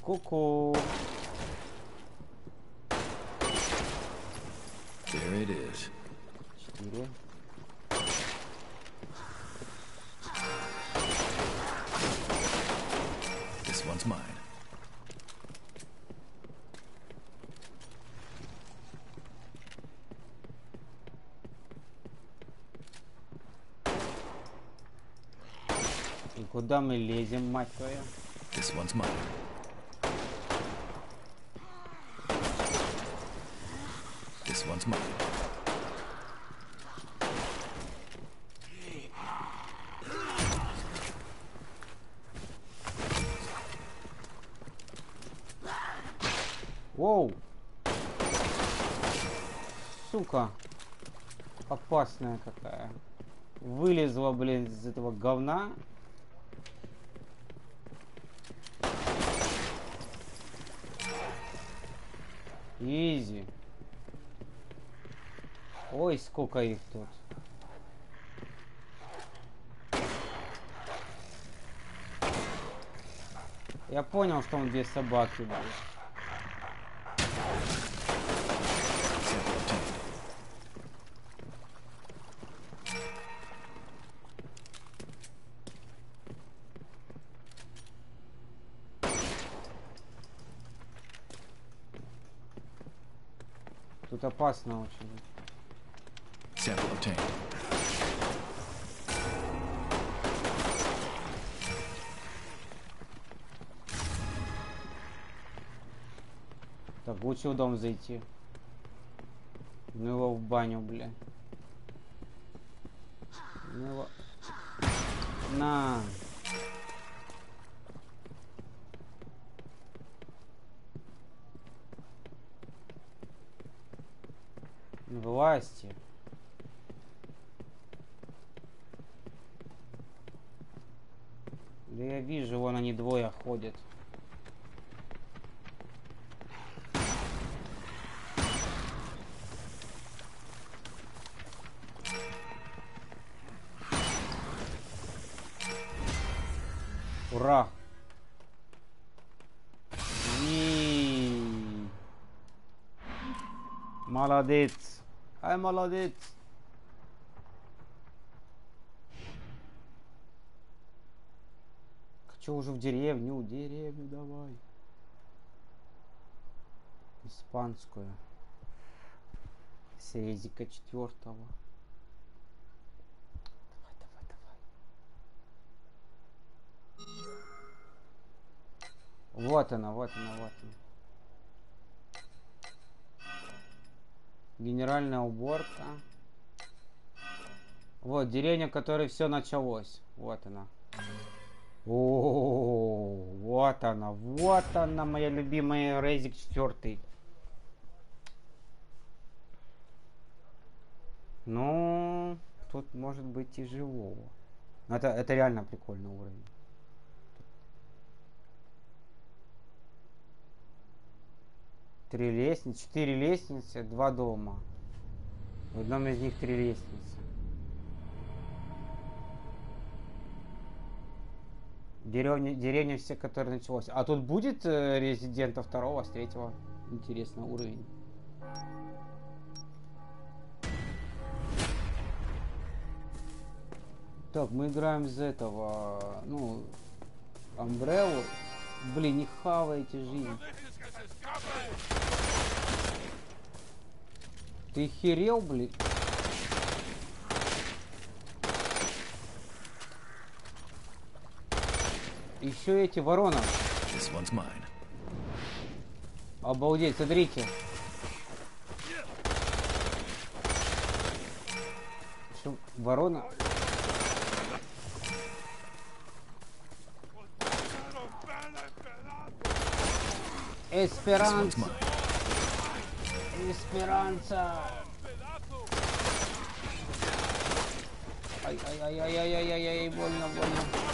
Ку-ку. Куда мы лезем, мать твою? This one's mine. This one's mine. Воу. Сука. опасная какая. Вылезла, блин, из этого говна. Изи. Ой, сколько их тут. Я понял, что он две собаки obtained. Тут опасно очень. Obtained. Так, лучше в дом зайти. Ну его в баню, бля. Ну его... На. Власти. Да я вижу, вон они двое ходят. Ура! И... Молодец! Ай, молодец! Хочу уже в деревню, деревню давай. Испанскую. Срезика четвертого. Давай, давай, давай. Вот она, вот она, вот она. Генеральная уборка. Вот, деревня, в которой все началось. Вот она. О, вот она, вот она, моя любимая Рейзик 4. Ну, тут может быть тяжело. Но это, это реально прикольный уровень. Три лестницы, четыре лестницы, два дома. В одном из них три лестницы. Деревня, деревня все, которая началась. А тут будет э, резидента второго, с третьего. Интересный уровень. Так, мы играем из этого, ну, Амбреллу. Блин, не хавайте жизнь. Ты херел, блин? Еще эти ворона. Обалдеть, смотрите. Что, ворона? Эсперанца. Эсперанца. Ай, ай, ай, ай, ай, ай, ай, ай, больно, больно.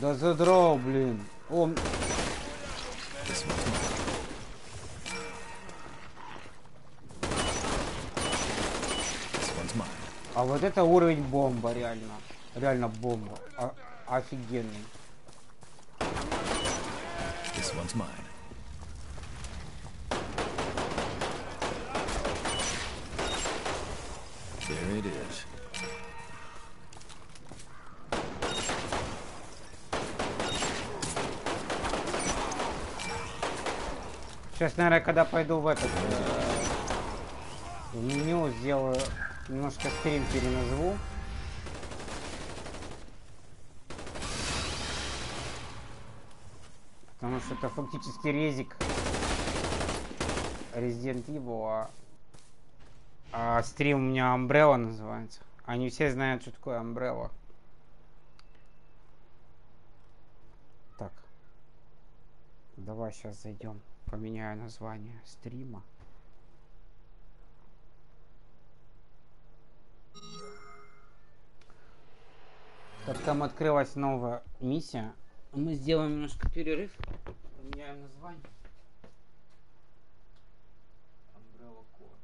Да задрал, блин. О, mine. а вот это уровень бомба, реально. Реально бомба. А- офигенный. This one's mine. There it is. Сейчас, наверное, когда пойду в этот э, в меню, сделаю немножко стрим переназову. Потому что это фактически резик Resident Evil, а, а стрим у меня Umbrella называется. Они все знают, что такое Umbrella. Так. Давай сейчас зайдем. Поменяю название стрима. Как там открылась новая миссия, мы сделаем немножко перерыв. Поменяем название. Umbrella Corp.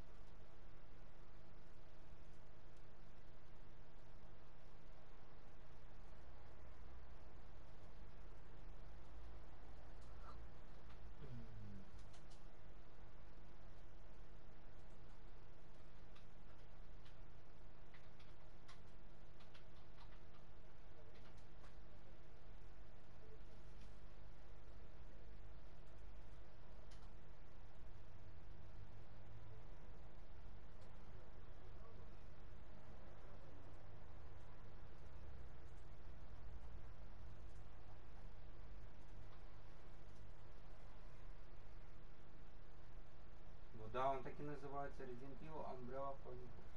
Ну да, он так и называется Resident Evil Umbrella Chronicles.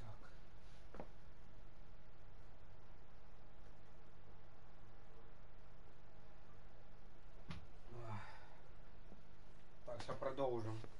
Так. Ах. Так,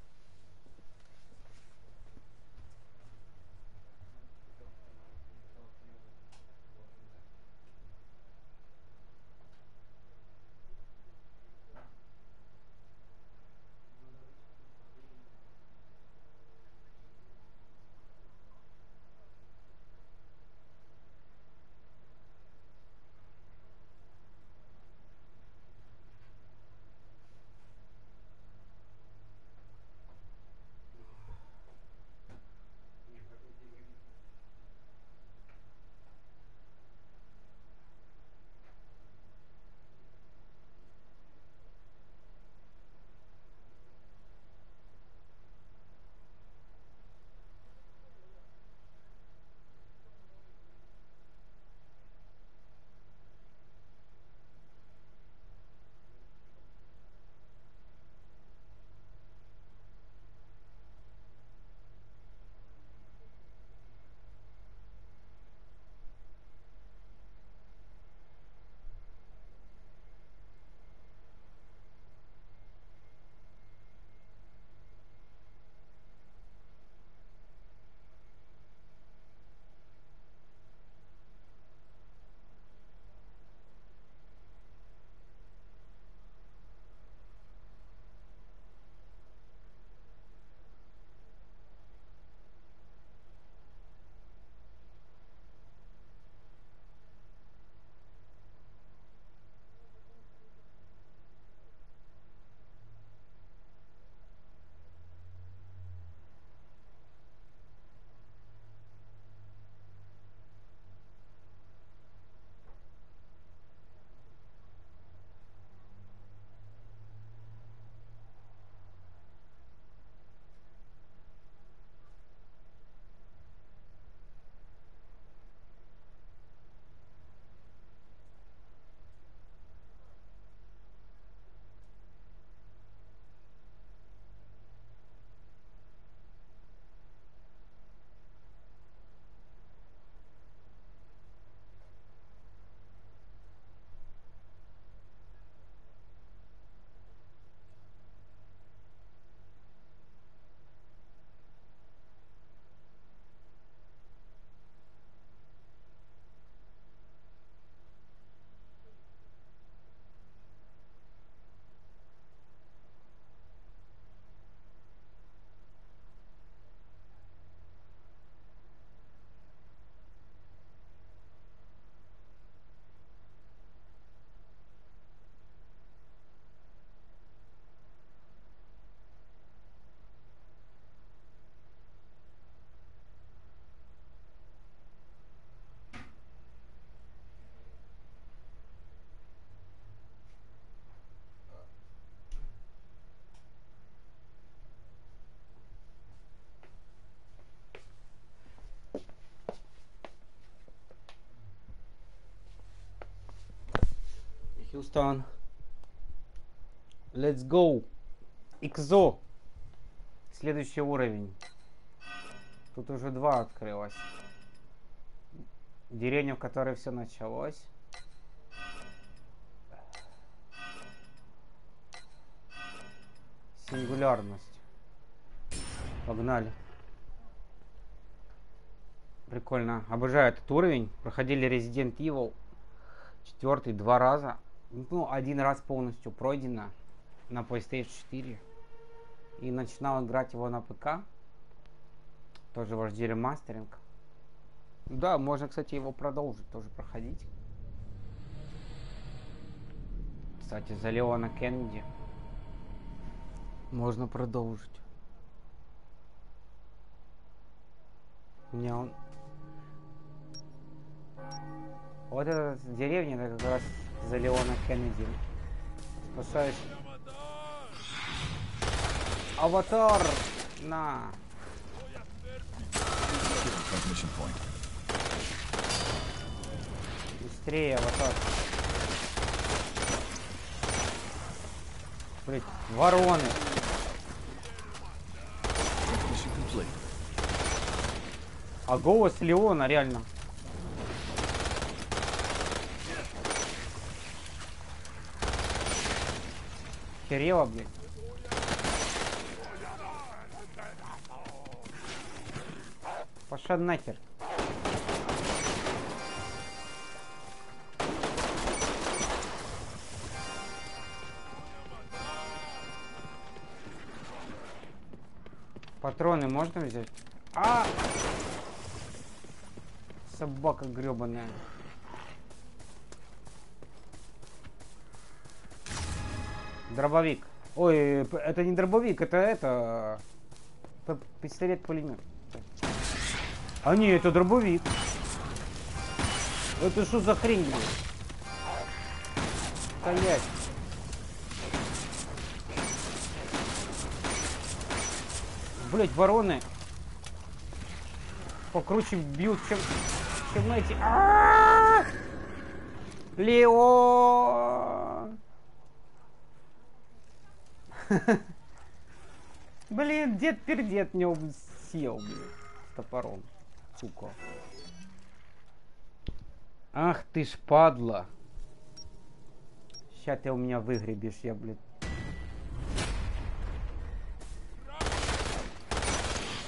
Тустан. Let's go. Икзо. Следующий уровень. Тут уже два открылось. Деревня, в которой все началось. Сингулярность. Погнали. Прикольно. Обожаю этот уровень. Проходили Resident Evil четвертый два раза. Ну, один раз полностью пройдено на PlayStation 4. И начинал играть его на ПК. Тоже в HD ремастеринг. Да, можно, кстати, его продолжить, тоже проходить. Кстати, за Леона Кеннеди можно продолжить. Мне он... Вот эта деревня, это как раз за Леона Кеннеди. Спасаешь... Аватар! На! Быстрее, аватар. Блять, вороны. А голос Леона, реально. Херела, блядь. Пошла нахер. Патроны можно взять? А! Собака гребаная. Дробовик. Ой, это не дробовик, это это пистолет-пулемет. А не, это дробовик. Это что за хрень, блин? Стоять. Блять, вороны покруче бьют, чем, чем эти. А-а-а! Леон! Блин, дед пердед меня съел, блин, с топором. Сука. Ах ты ж падла. Ща ты у меня выгребешь, я, блин.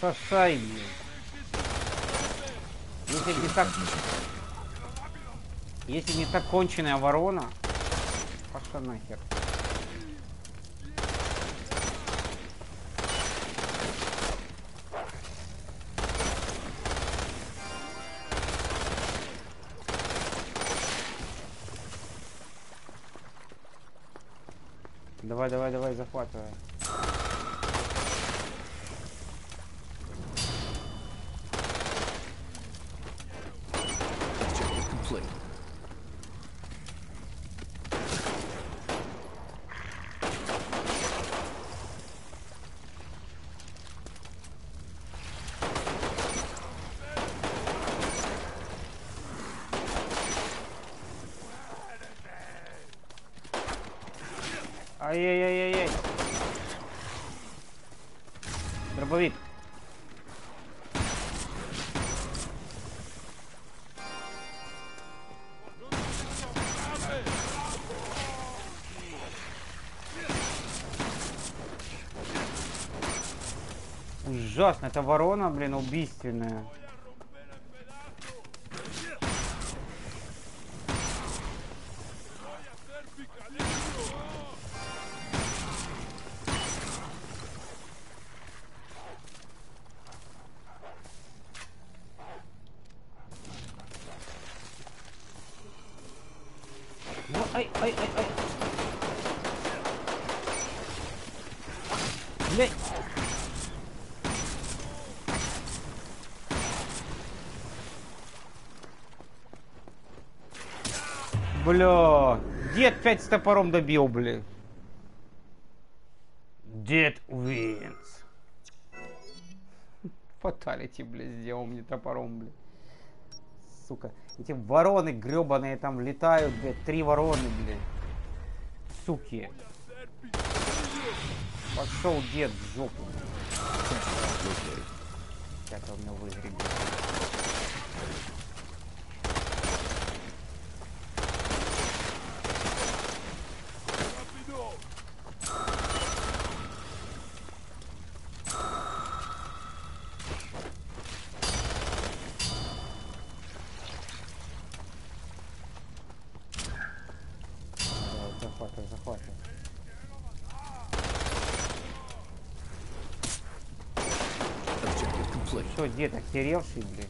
Сосай, блин. Если не так... Если не так конченая ворона, пошла нахер. Давай, давай, захватывай. Ужасно, это ворона, блин, убийственная. Бля, дед пять с топором добил, бля. Дед wins. Фаталити, бля, сделал мне топором, бля. Сука, эти вороны гребаные там летают, блядь, три вороны, блядь. суки. Пошел дед в жопу. Как он меня выгребет. Давай, захватывай, захватывай. Objective complete. Что, дед охеревший, блядь?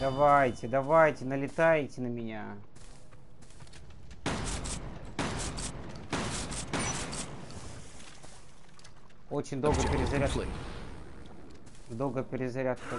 Давайте, давайте, налетайте на меня. Очень долго перезарядка. Долго перезарядка.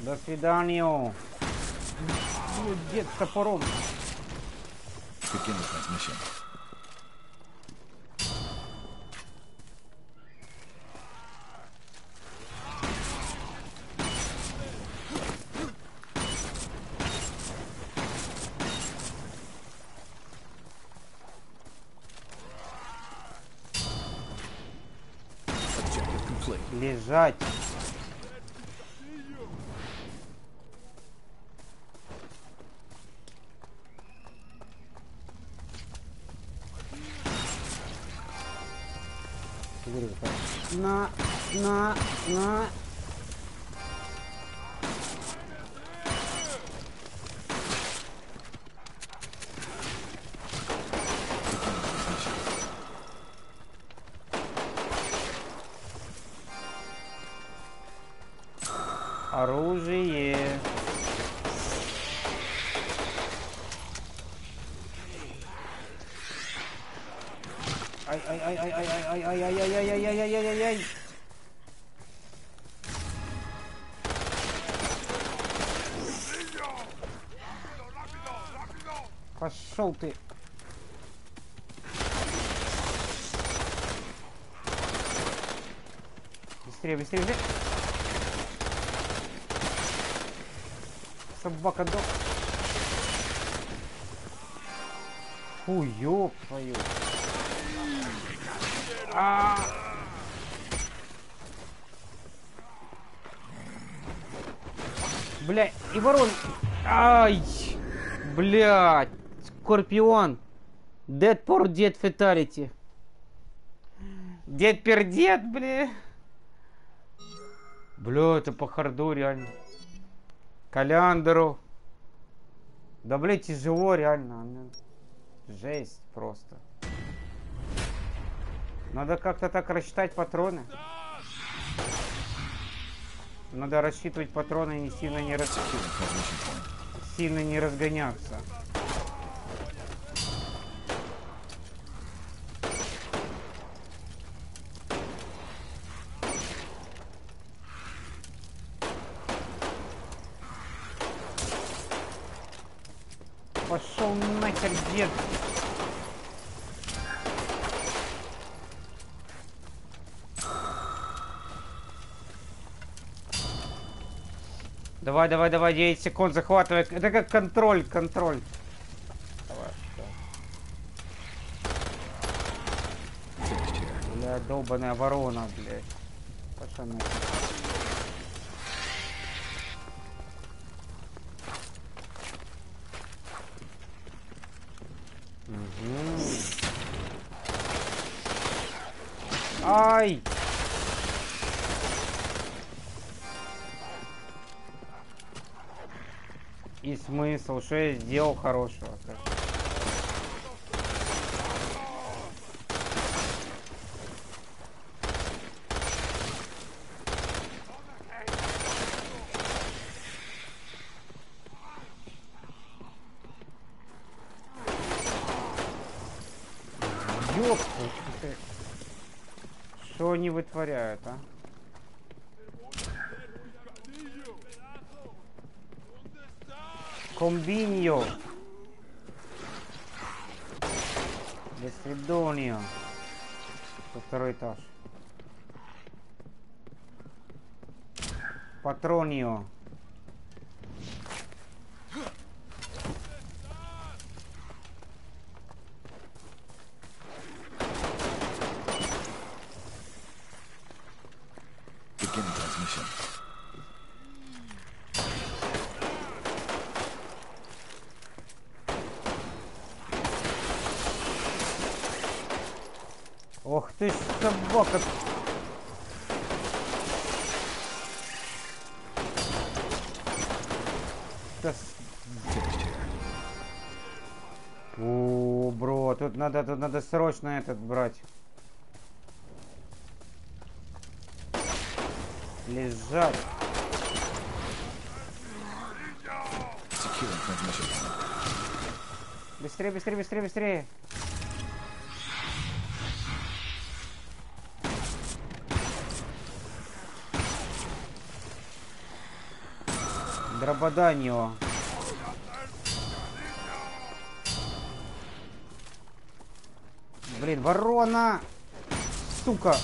До свидания. Дед с топором. Каким из нас мужчина? ぐるぐるななな。Пошел ты. Быстрее, быстрее, быстрее. Собака док. Фу, ёб твою. А. Бля, и ворон. Ай! Блядь. Скорпион. Дед пор дед феталити. Дед пердед, бля. Бля, это по харду реально. Каляндру. Да, блядь, тяжело реально. Жесть просто. Надо как-то так рассчитать патроны. Надо рассчитывать патроны и сильно не, рас... Сильно не разгоняться. Пошел нахер, дед. Давай, давай, давай, 9 секунд захватывает. Это как контроль, контроль. Бля, долбаная ворона, блядь. Пошла. Ай! смысл? Что я сделал хорошего? Скажи? Что они вытворяют, а? Второй этаж. Патронио. Срочно этот брать. Лежать. Быстрее, быстрее, быстрее, быстрее. Дрободанио. Блин, ворона! Сука!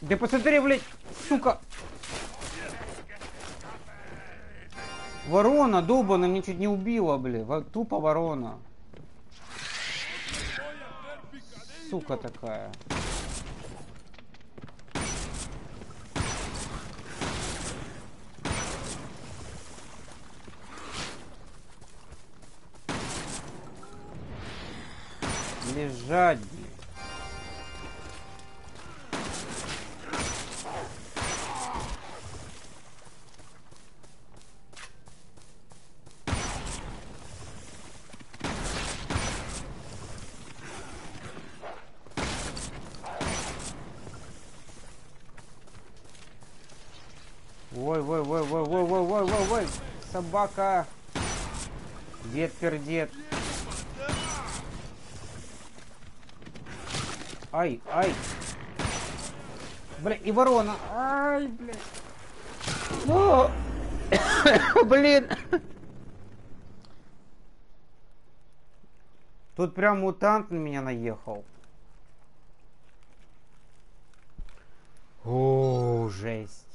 Да посмотри, блядь, сука! Ворона, долбана, меня чуть не убила, блядь. Тупо ворона. Сука такая. Лежать, собака. Дед пердед. Ай, ай. Бля, и ворона. Ай, блядь. О! Блин. Тут прям мутант на меня наехал. О, жесть.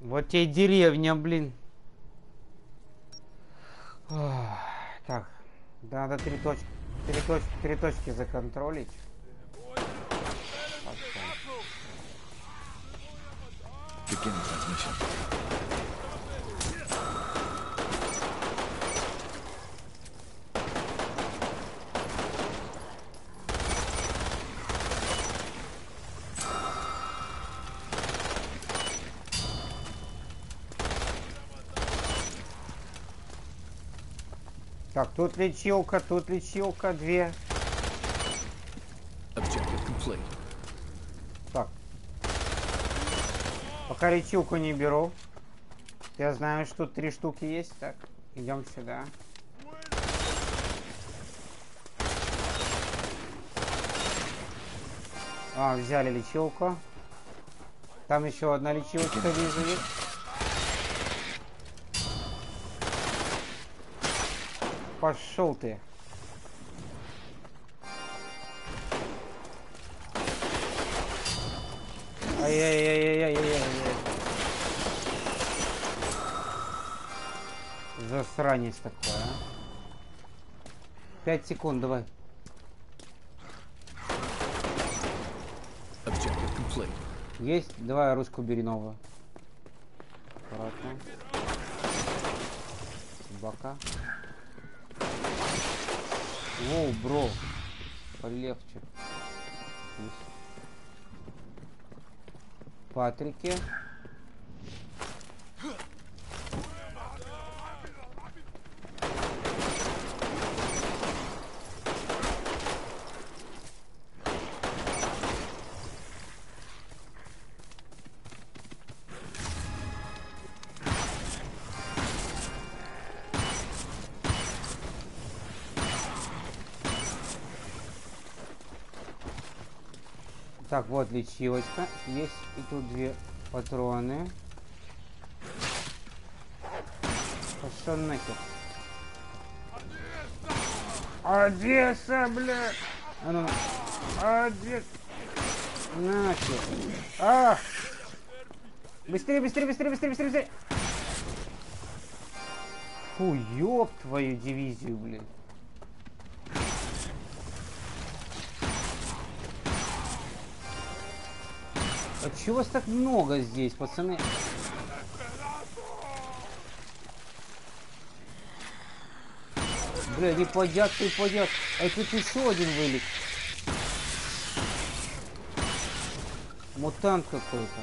Вот тебе деревня, блин. Так, надо три точки, три точки, три точки законтролить. Beginning transmission. Так, тут лечилка, тут лечилка, две. Так. Пока лечилку не беру. Я знаю, что тут три штуки есть. Так, идем сюда. А, взяли лечилку. Там еще одна лечилочка вижу есть. Пошел ты. Ай-яй-яй-яй-яй-яй-яй. Засранец такой, а. Пять секунд, давай. Есть? Давай ручку бери новую. Аккуратно. Собака. Воу, бро. Полегче. Есть. Так, вот лечилочка. Есть и тут две патроны. Пошел нахер. Одесса, бля! А ну, Одесса! Нахер! А! Быстрее, быстрее, быстрее, быстрее, быстрее, быстрее! Фу, ёб твою дивизию, блин. А чего вас так много здесь, пацаны? Бля, не подят, не подят. А тут еще один вылет. Мутант какой-то.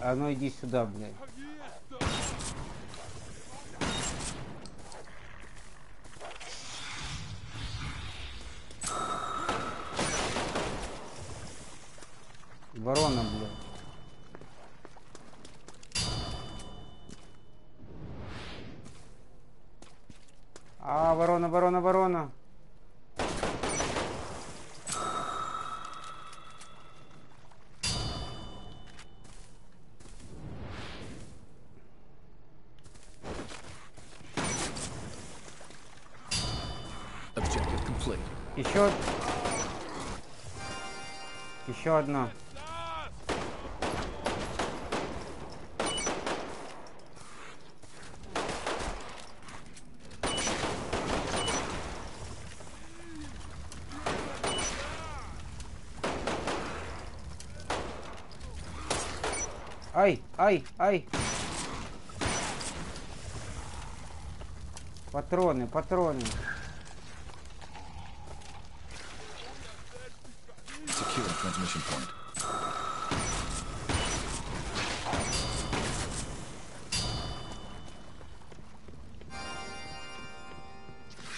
А ну иди сюда, блядь. Ай, ай. Патроны, патроны. Secure transmission point.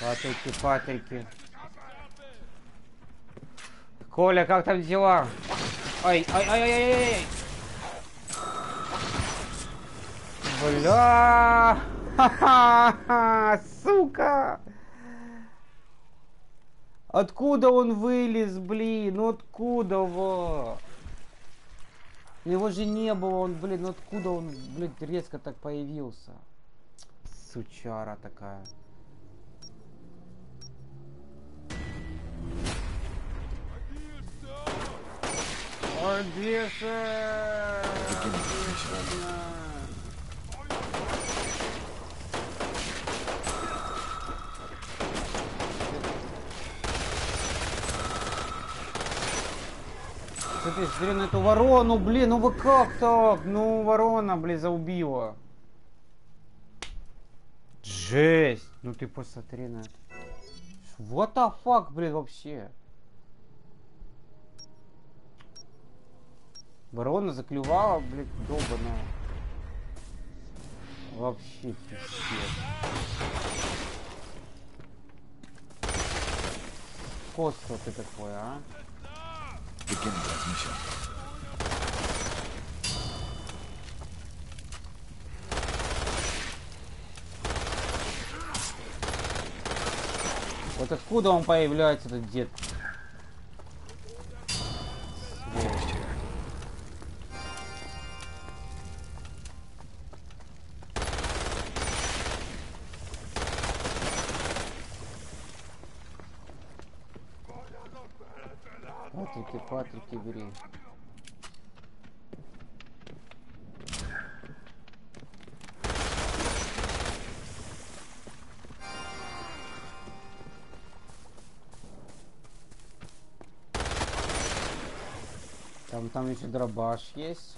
Патрики, Патрики. Коля, как там дела? Ай, ай, ай, ай, ай, ай. Бля! Ха-ха-ха! Сука! Откуда он вылез, блин? Откуда во? Его же не было, он, блин, ну откуда он, блин, резко так появился? Сучара такая. Одесса! Beginning transmission. Смотри, на эту ворону, блин, ну вы как так? Ну, ворона, блин, заубила. Жесть. Ну ты посмотри на это. What the fuck, блин, вообще? Ворона заклювала, блин, долбаная. Вообще пиздец. Костро ты такой, а? Beginning transmission. Вот откуда он появляется, этот дед? Бери. Там, там еще дробаш есть.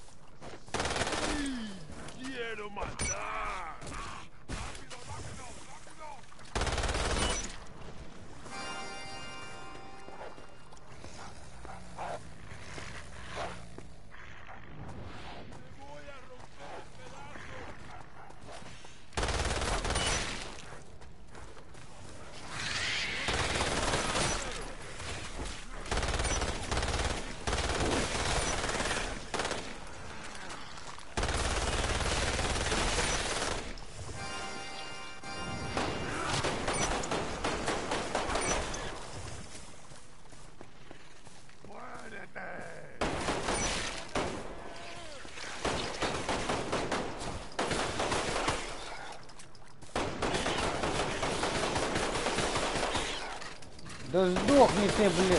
Да сдохни ты, блядь.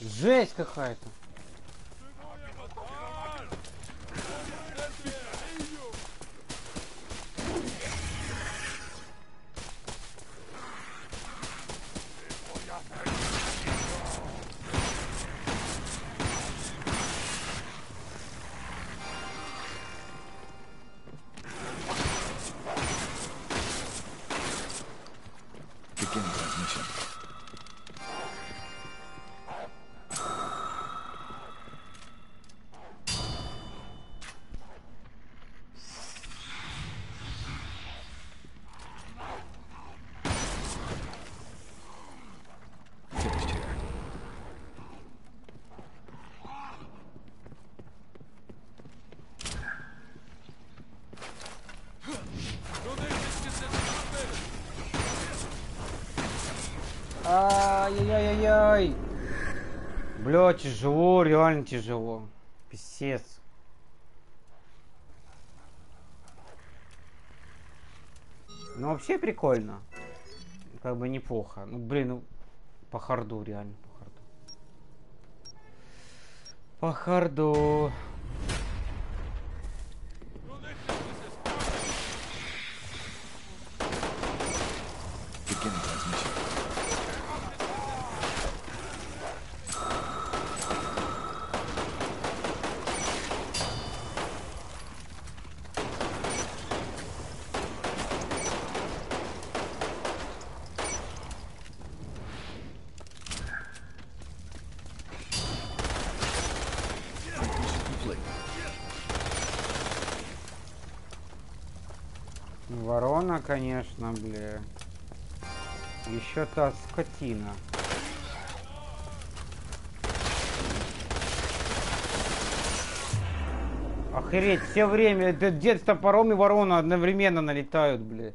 Жесть какая-то. Тяжело, реально тяжело. Писец. Ну, вообще прикольно. Как бы неплохо. Ну, блин, ну, по харду, реально, по харду. По харду. Beginning transmission. Transmission complete. Ворона, конечно, бля. Еще та скотина. Охереть, все время этот дед с топором и ворона одновременно налетают, бля.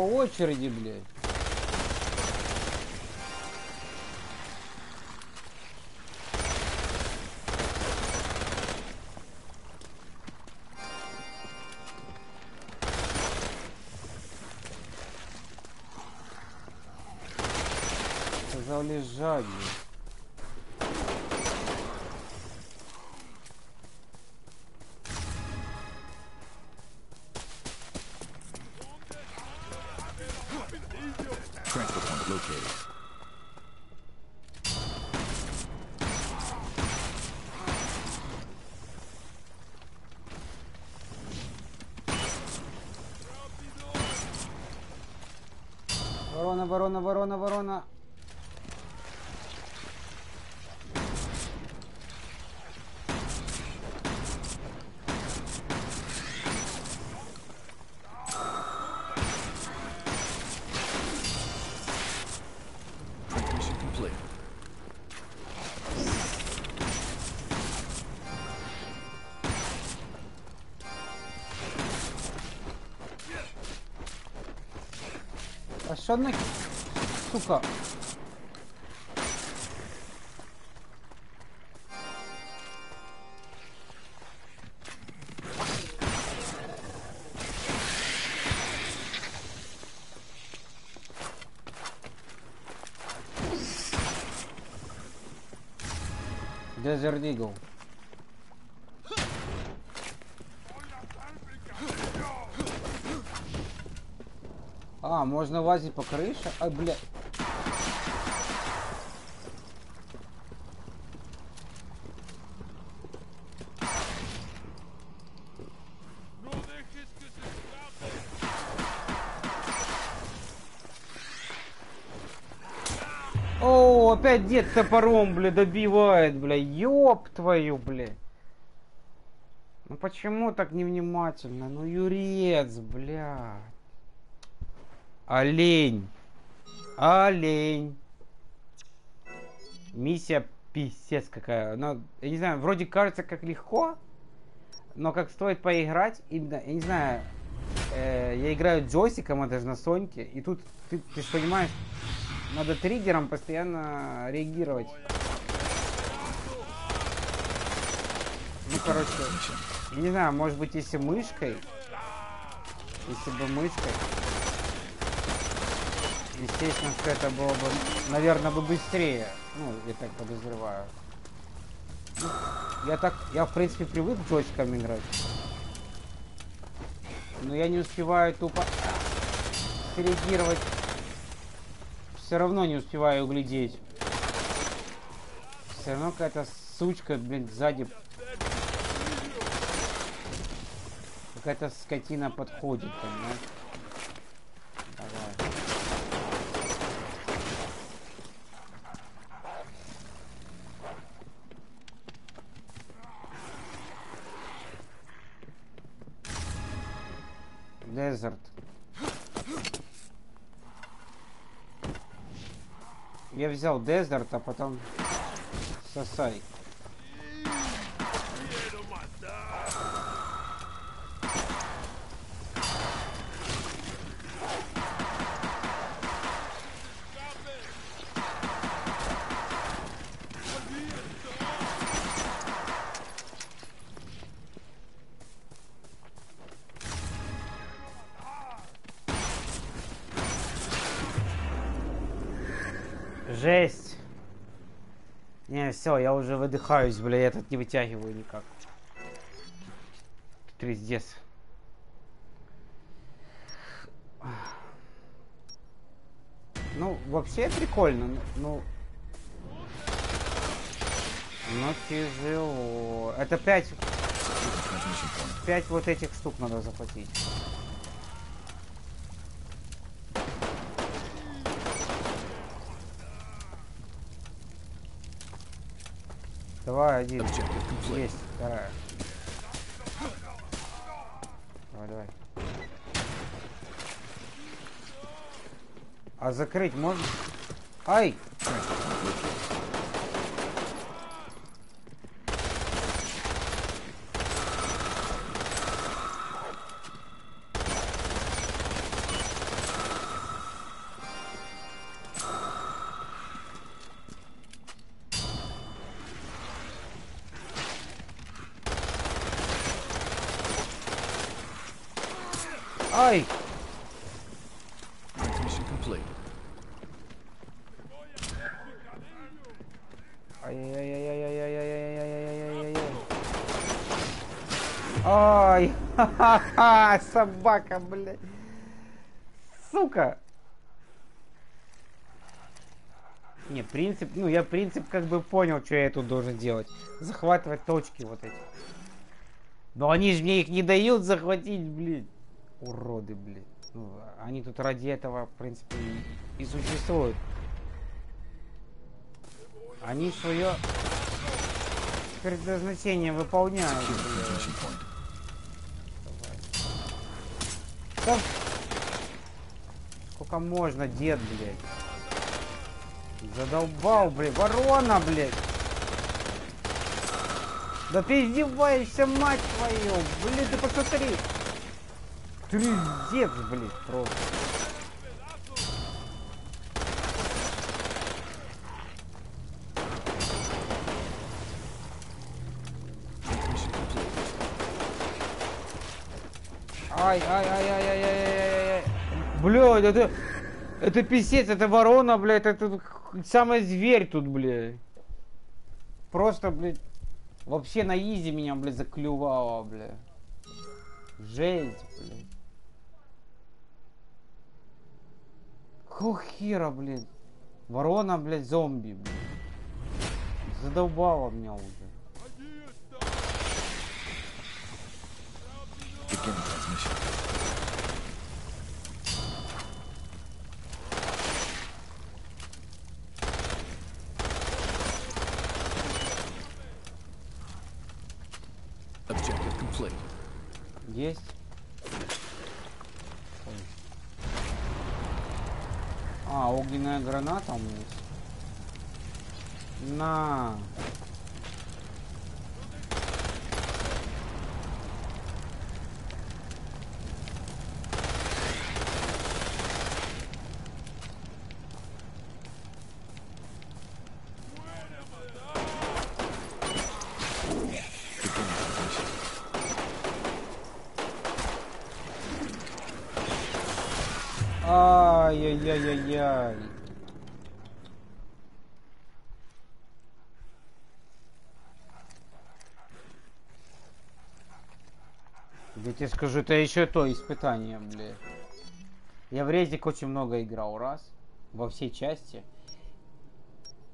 По очереди, блядь. Сказал лежать, блядь. Ворона, ворона, ворона, ворона пошла. Desert Eagle. А, можно лазить по крыше? А, блядь. Опять дед топором, бля, добивает, бля. Ёб твою, бля. Ну почему так невнимательно? Ну, юрец, бля. Олень. Олень. Миссия писец какая. Ну, я не знаю, вроде кажется как легко, но как стоит поиграть, именно, я не знаю, э, я играю джойстиком, это же на Соньке, и тут ты, ты же понимаешь, надо триггером постоянно реагировать. Ну, короче, не знаю, может быть, если мышкой, если бы мышкой, естественно, что это было бы, наверное, бы быстрее. Ну, я так подозреваю. Я так, я в принципе привык джойстиком играть. Но я не успеваю тупо реагировать. Все равно не успеваю углядеть. Все равно какая-то сучка, блин, сзади. Какая-то скотина подходит, понимаешь? Давай. Дезерт. Я взял дезерт, а потом сосай. Все, я уже выдыхаюсь, бля, я этот не вытягиваю никак. Триздец. Ну, вообще прикольно, ну- ну... Ну, тяжело. Это пять, пять вот этих штук надо захватить. Давай, один. Есть, вторая. Давай, давай. А закрыть можно? Ай! Собака, блядь! Сука! Не, принцип, ну я принцип как бы понял, что я тут должен делать. Захватывать точки вот эти. Но они же мне их не дают захватить, блин. Уроды, блин. Ну, они тут ради этого, в принципе, и, и существуют. Они свое предназначение выполняют, блин. Да. Сколько можно, дед, блядь? Задолбал, блядь. Ворона, блядь. Да ты издеваешься, мать твою. Блин, ты посмотри. Трындец, блядь, просто. Ай, ай, ай. Блядь, это... Это писец, это ворона, блядь, это самый зверь тут, блядь. Просто, блядь, вообще на изи меня, блядь, заклювало, блядь. Жесть, блядь. Какого блин? Ворона, блядь, зомби, блин. Задолбала меня уже. Beginning transmission. Objective complete. Есть. Ой. А, огненная граната у меня есть. На. Beginning transmission. Ай-яй-яй-яй-яй. Я тебе скажу, это еще то испытание, блядь. Я в резик очень много играл, раз. Во всей части.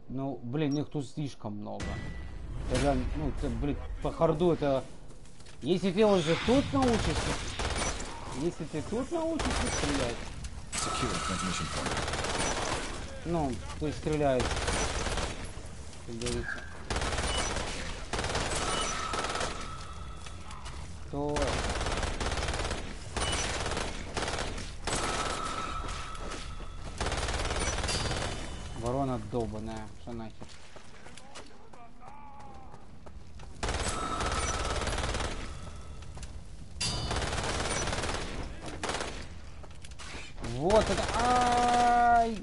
Ну, блин, их тут слишком много. Это, ну, это, блин, по харду это... Если ты уже тут научишься... Если ты тут научишься стрелять. Ну, то есть стреляет, как говорится. Ворона долбаная, что нахер. Вот это... Ай!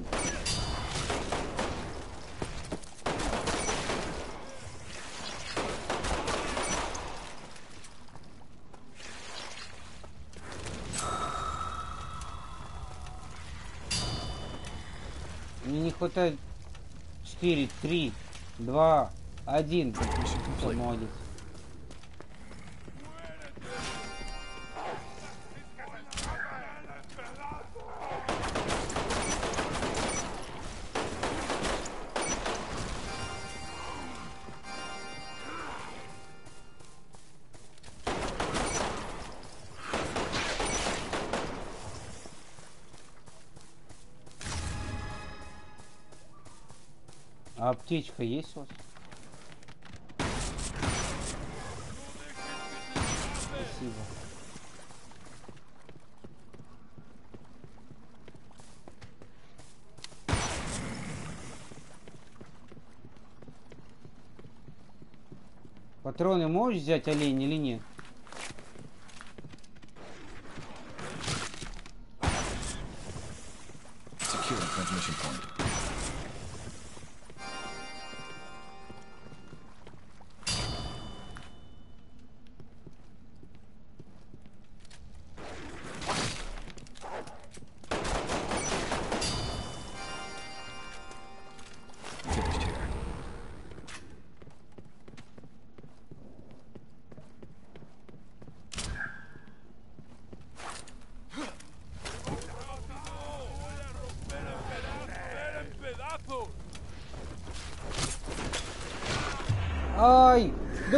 Мне не хватает 4, 3, 2, 1. Transmission complete. Молодец. Аптечка есть у вас? Спасибо. Патроны можешь взять олень или нет?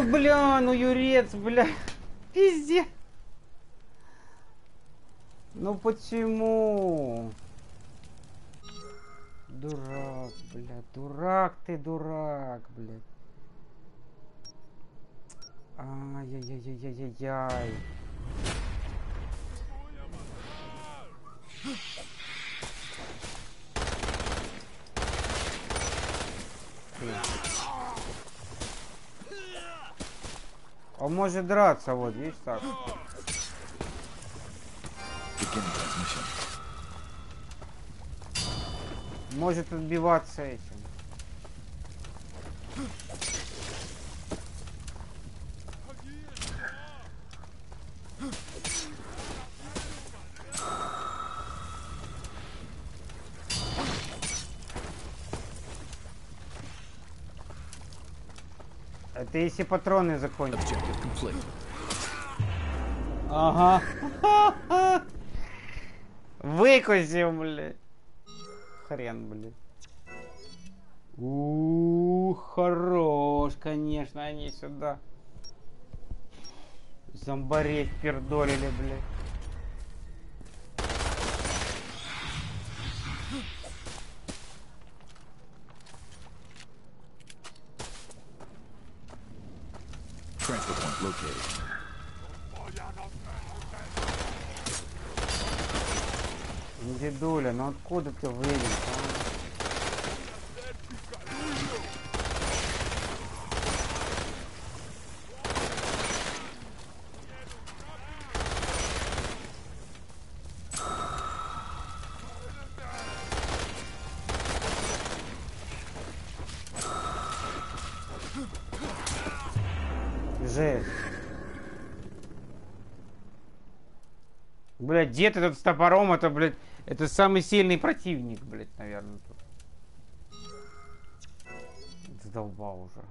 Бля, ну юрец, бля. Пиздец. Ну почему? Дурак, бля, дурак ты, дурак, блядь. Ай-яй-яй-яй-яй-яй. Может драться, вот, видишь, так. Может отбиваться этим. Это если патроны закончатся. Ага. Выкусил, блядь. хрен, блядь. Ух, хорош, конечно, они сюда. Зомбарей пердолили, блядь. Transfer point located. Дедуля, ну откуда ты вылез, а? Жесть. Блядь, дед этот с топором, это, блядь, это самый сильный противник, блядь, наверное, тут. Задолбал уже.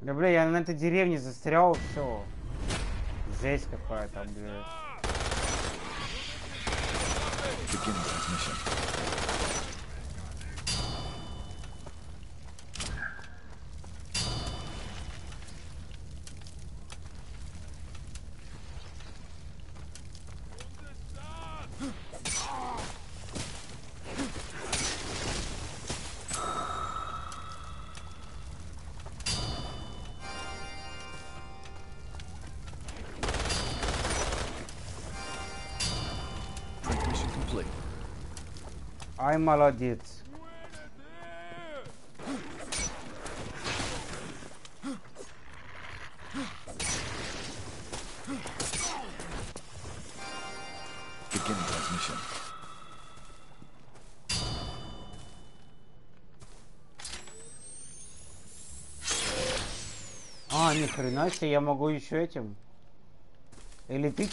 Да, бля, я на этой деревне застрял, все. Жесть какая-то, блядь. Transmission. Ай, молодец. Beginning transmission. А, ни хрена себе, я могу еще этим. Или ты.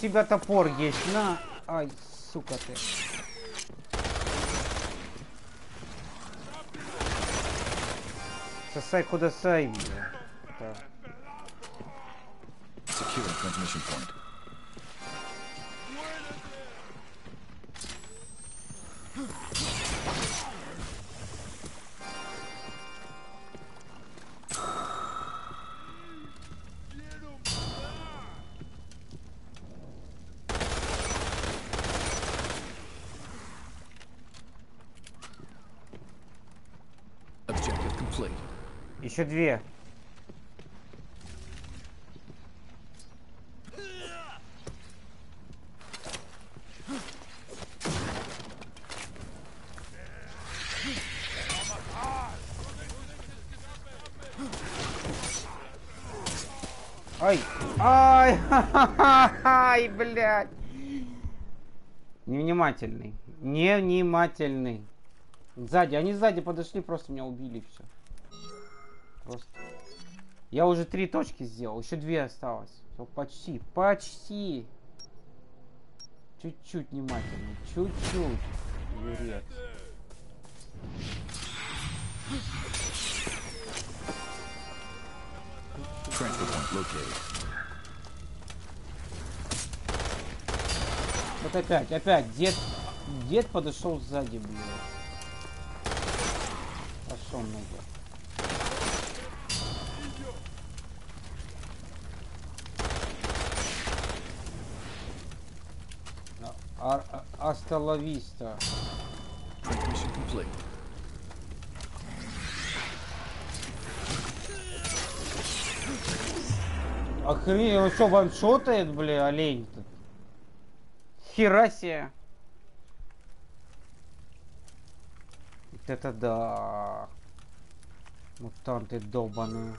Тебя топор есть. На. Ай, сука ты. Сосай куда сай. Так. Securing transmission point. Еще две. Ай! Ай! Ай, блядь! Невнимательный. Невнимательный. Сзади, они сзади подошли, просто меня убили, все. Я уже три точки сделал, еще две осталось. Всё, почти, почти. Чуть-чуть внимательный, чуть-чуть. Юрец. Вот опять, опять, дед, дед подошел сзади, блин. Пошел нахер. А- Transmission complete. Охренеть, он что, ваншотает, бля, олень тут? Хера себе. Вот это да. Мутанты долбаные.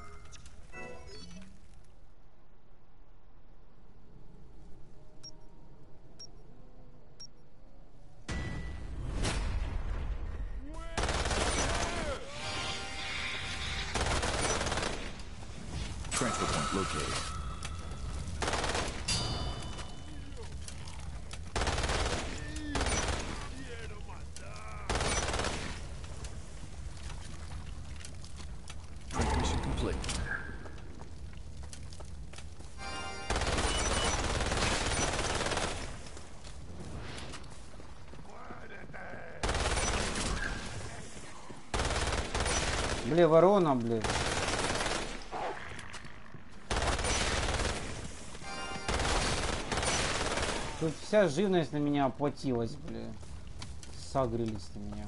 Бля, ворона, блядь. Тут вся живность на меня оплатилась, бля. Сагрились на меня.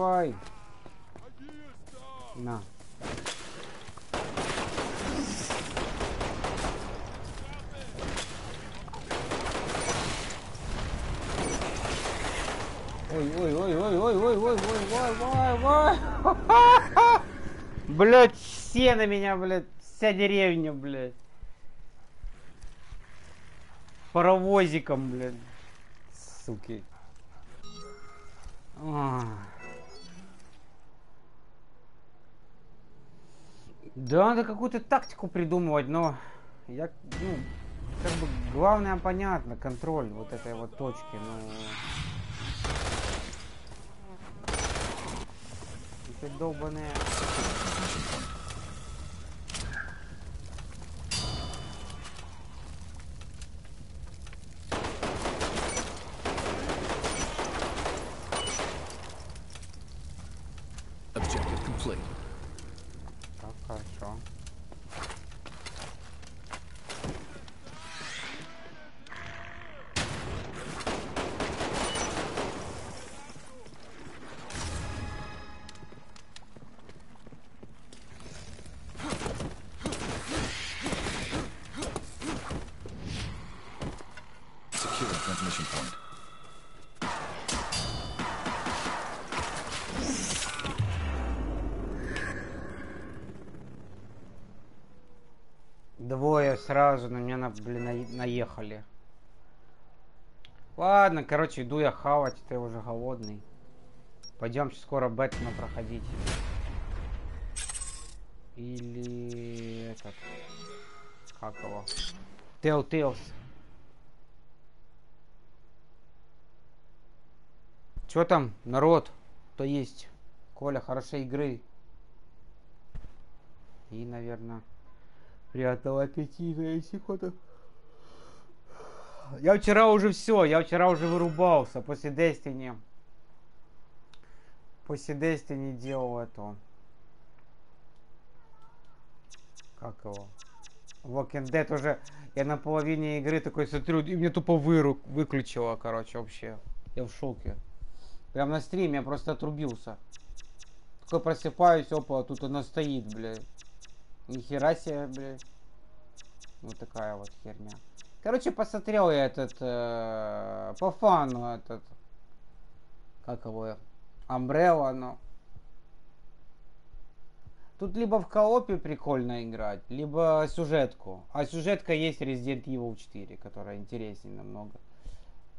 Está. На. Ой, ой, ой, ой, ой, ой, ой, ой, ой, ой, ой. Блять, все на меня, блядь, вся деревня, блядь. Паровозиком, блядь. Суки. Ах. Да, надо какую-то тактику придумывать, но я, ну, как бы главное понятно, контроль вот этой вот точки, ну. Эти долбаные. Сразу на меня, на, блин, на- наехали. Ладно, короче, иду я хавать, ты уже голодный. Пойдем скоро Бэтмена проходить. Или этот... Как его? Telltales. Чё там, народ? Кто есть? Коля, хорошей игры. И, наверное, приятного аппетита, если кто Я вчера уже все, я вчера уже вырубался после Destiny. После Destiny делал эту... Как его? Walking Dead уже... Я на половине игры такой смотрю, и мне тупо выру... выключило, короче, вообще. Я в шоке. Прям на стриме я просто отрубился. Такой просыпаюсь, опа, тут она стоит, блядь. Нихера себе, блядь. Вот такая вот херня. Короче, посмотрел я этот, э, по фану этот, как его, Umbrella, но... Тут либо в коопе прикольно играть, либо сюжетку. А сюжетка есть Resident Evil 4, которая интереснее намного.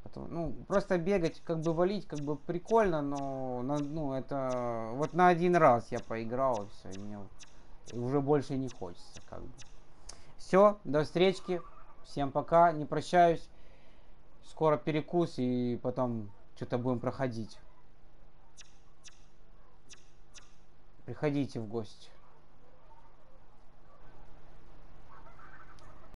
Потом, ну, просто бегать, как бы валить, как бы прикольно, но, на- ну, это вот на один раз я поиграл, и все, и мне уже больше не хочется, как бы. Все, до встречки, всем пока, не прощаюсь, скоро перекус и потом что-то будем проходить. Приходите в гости.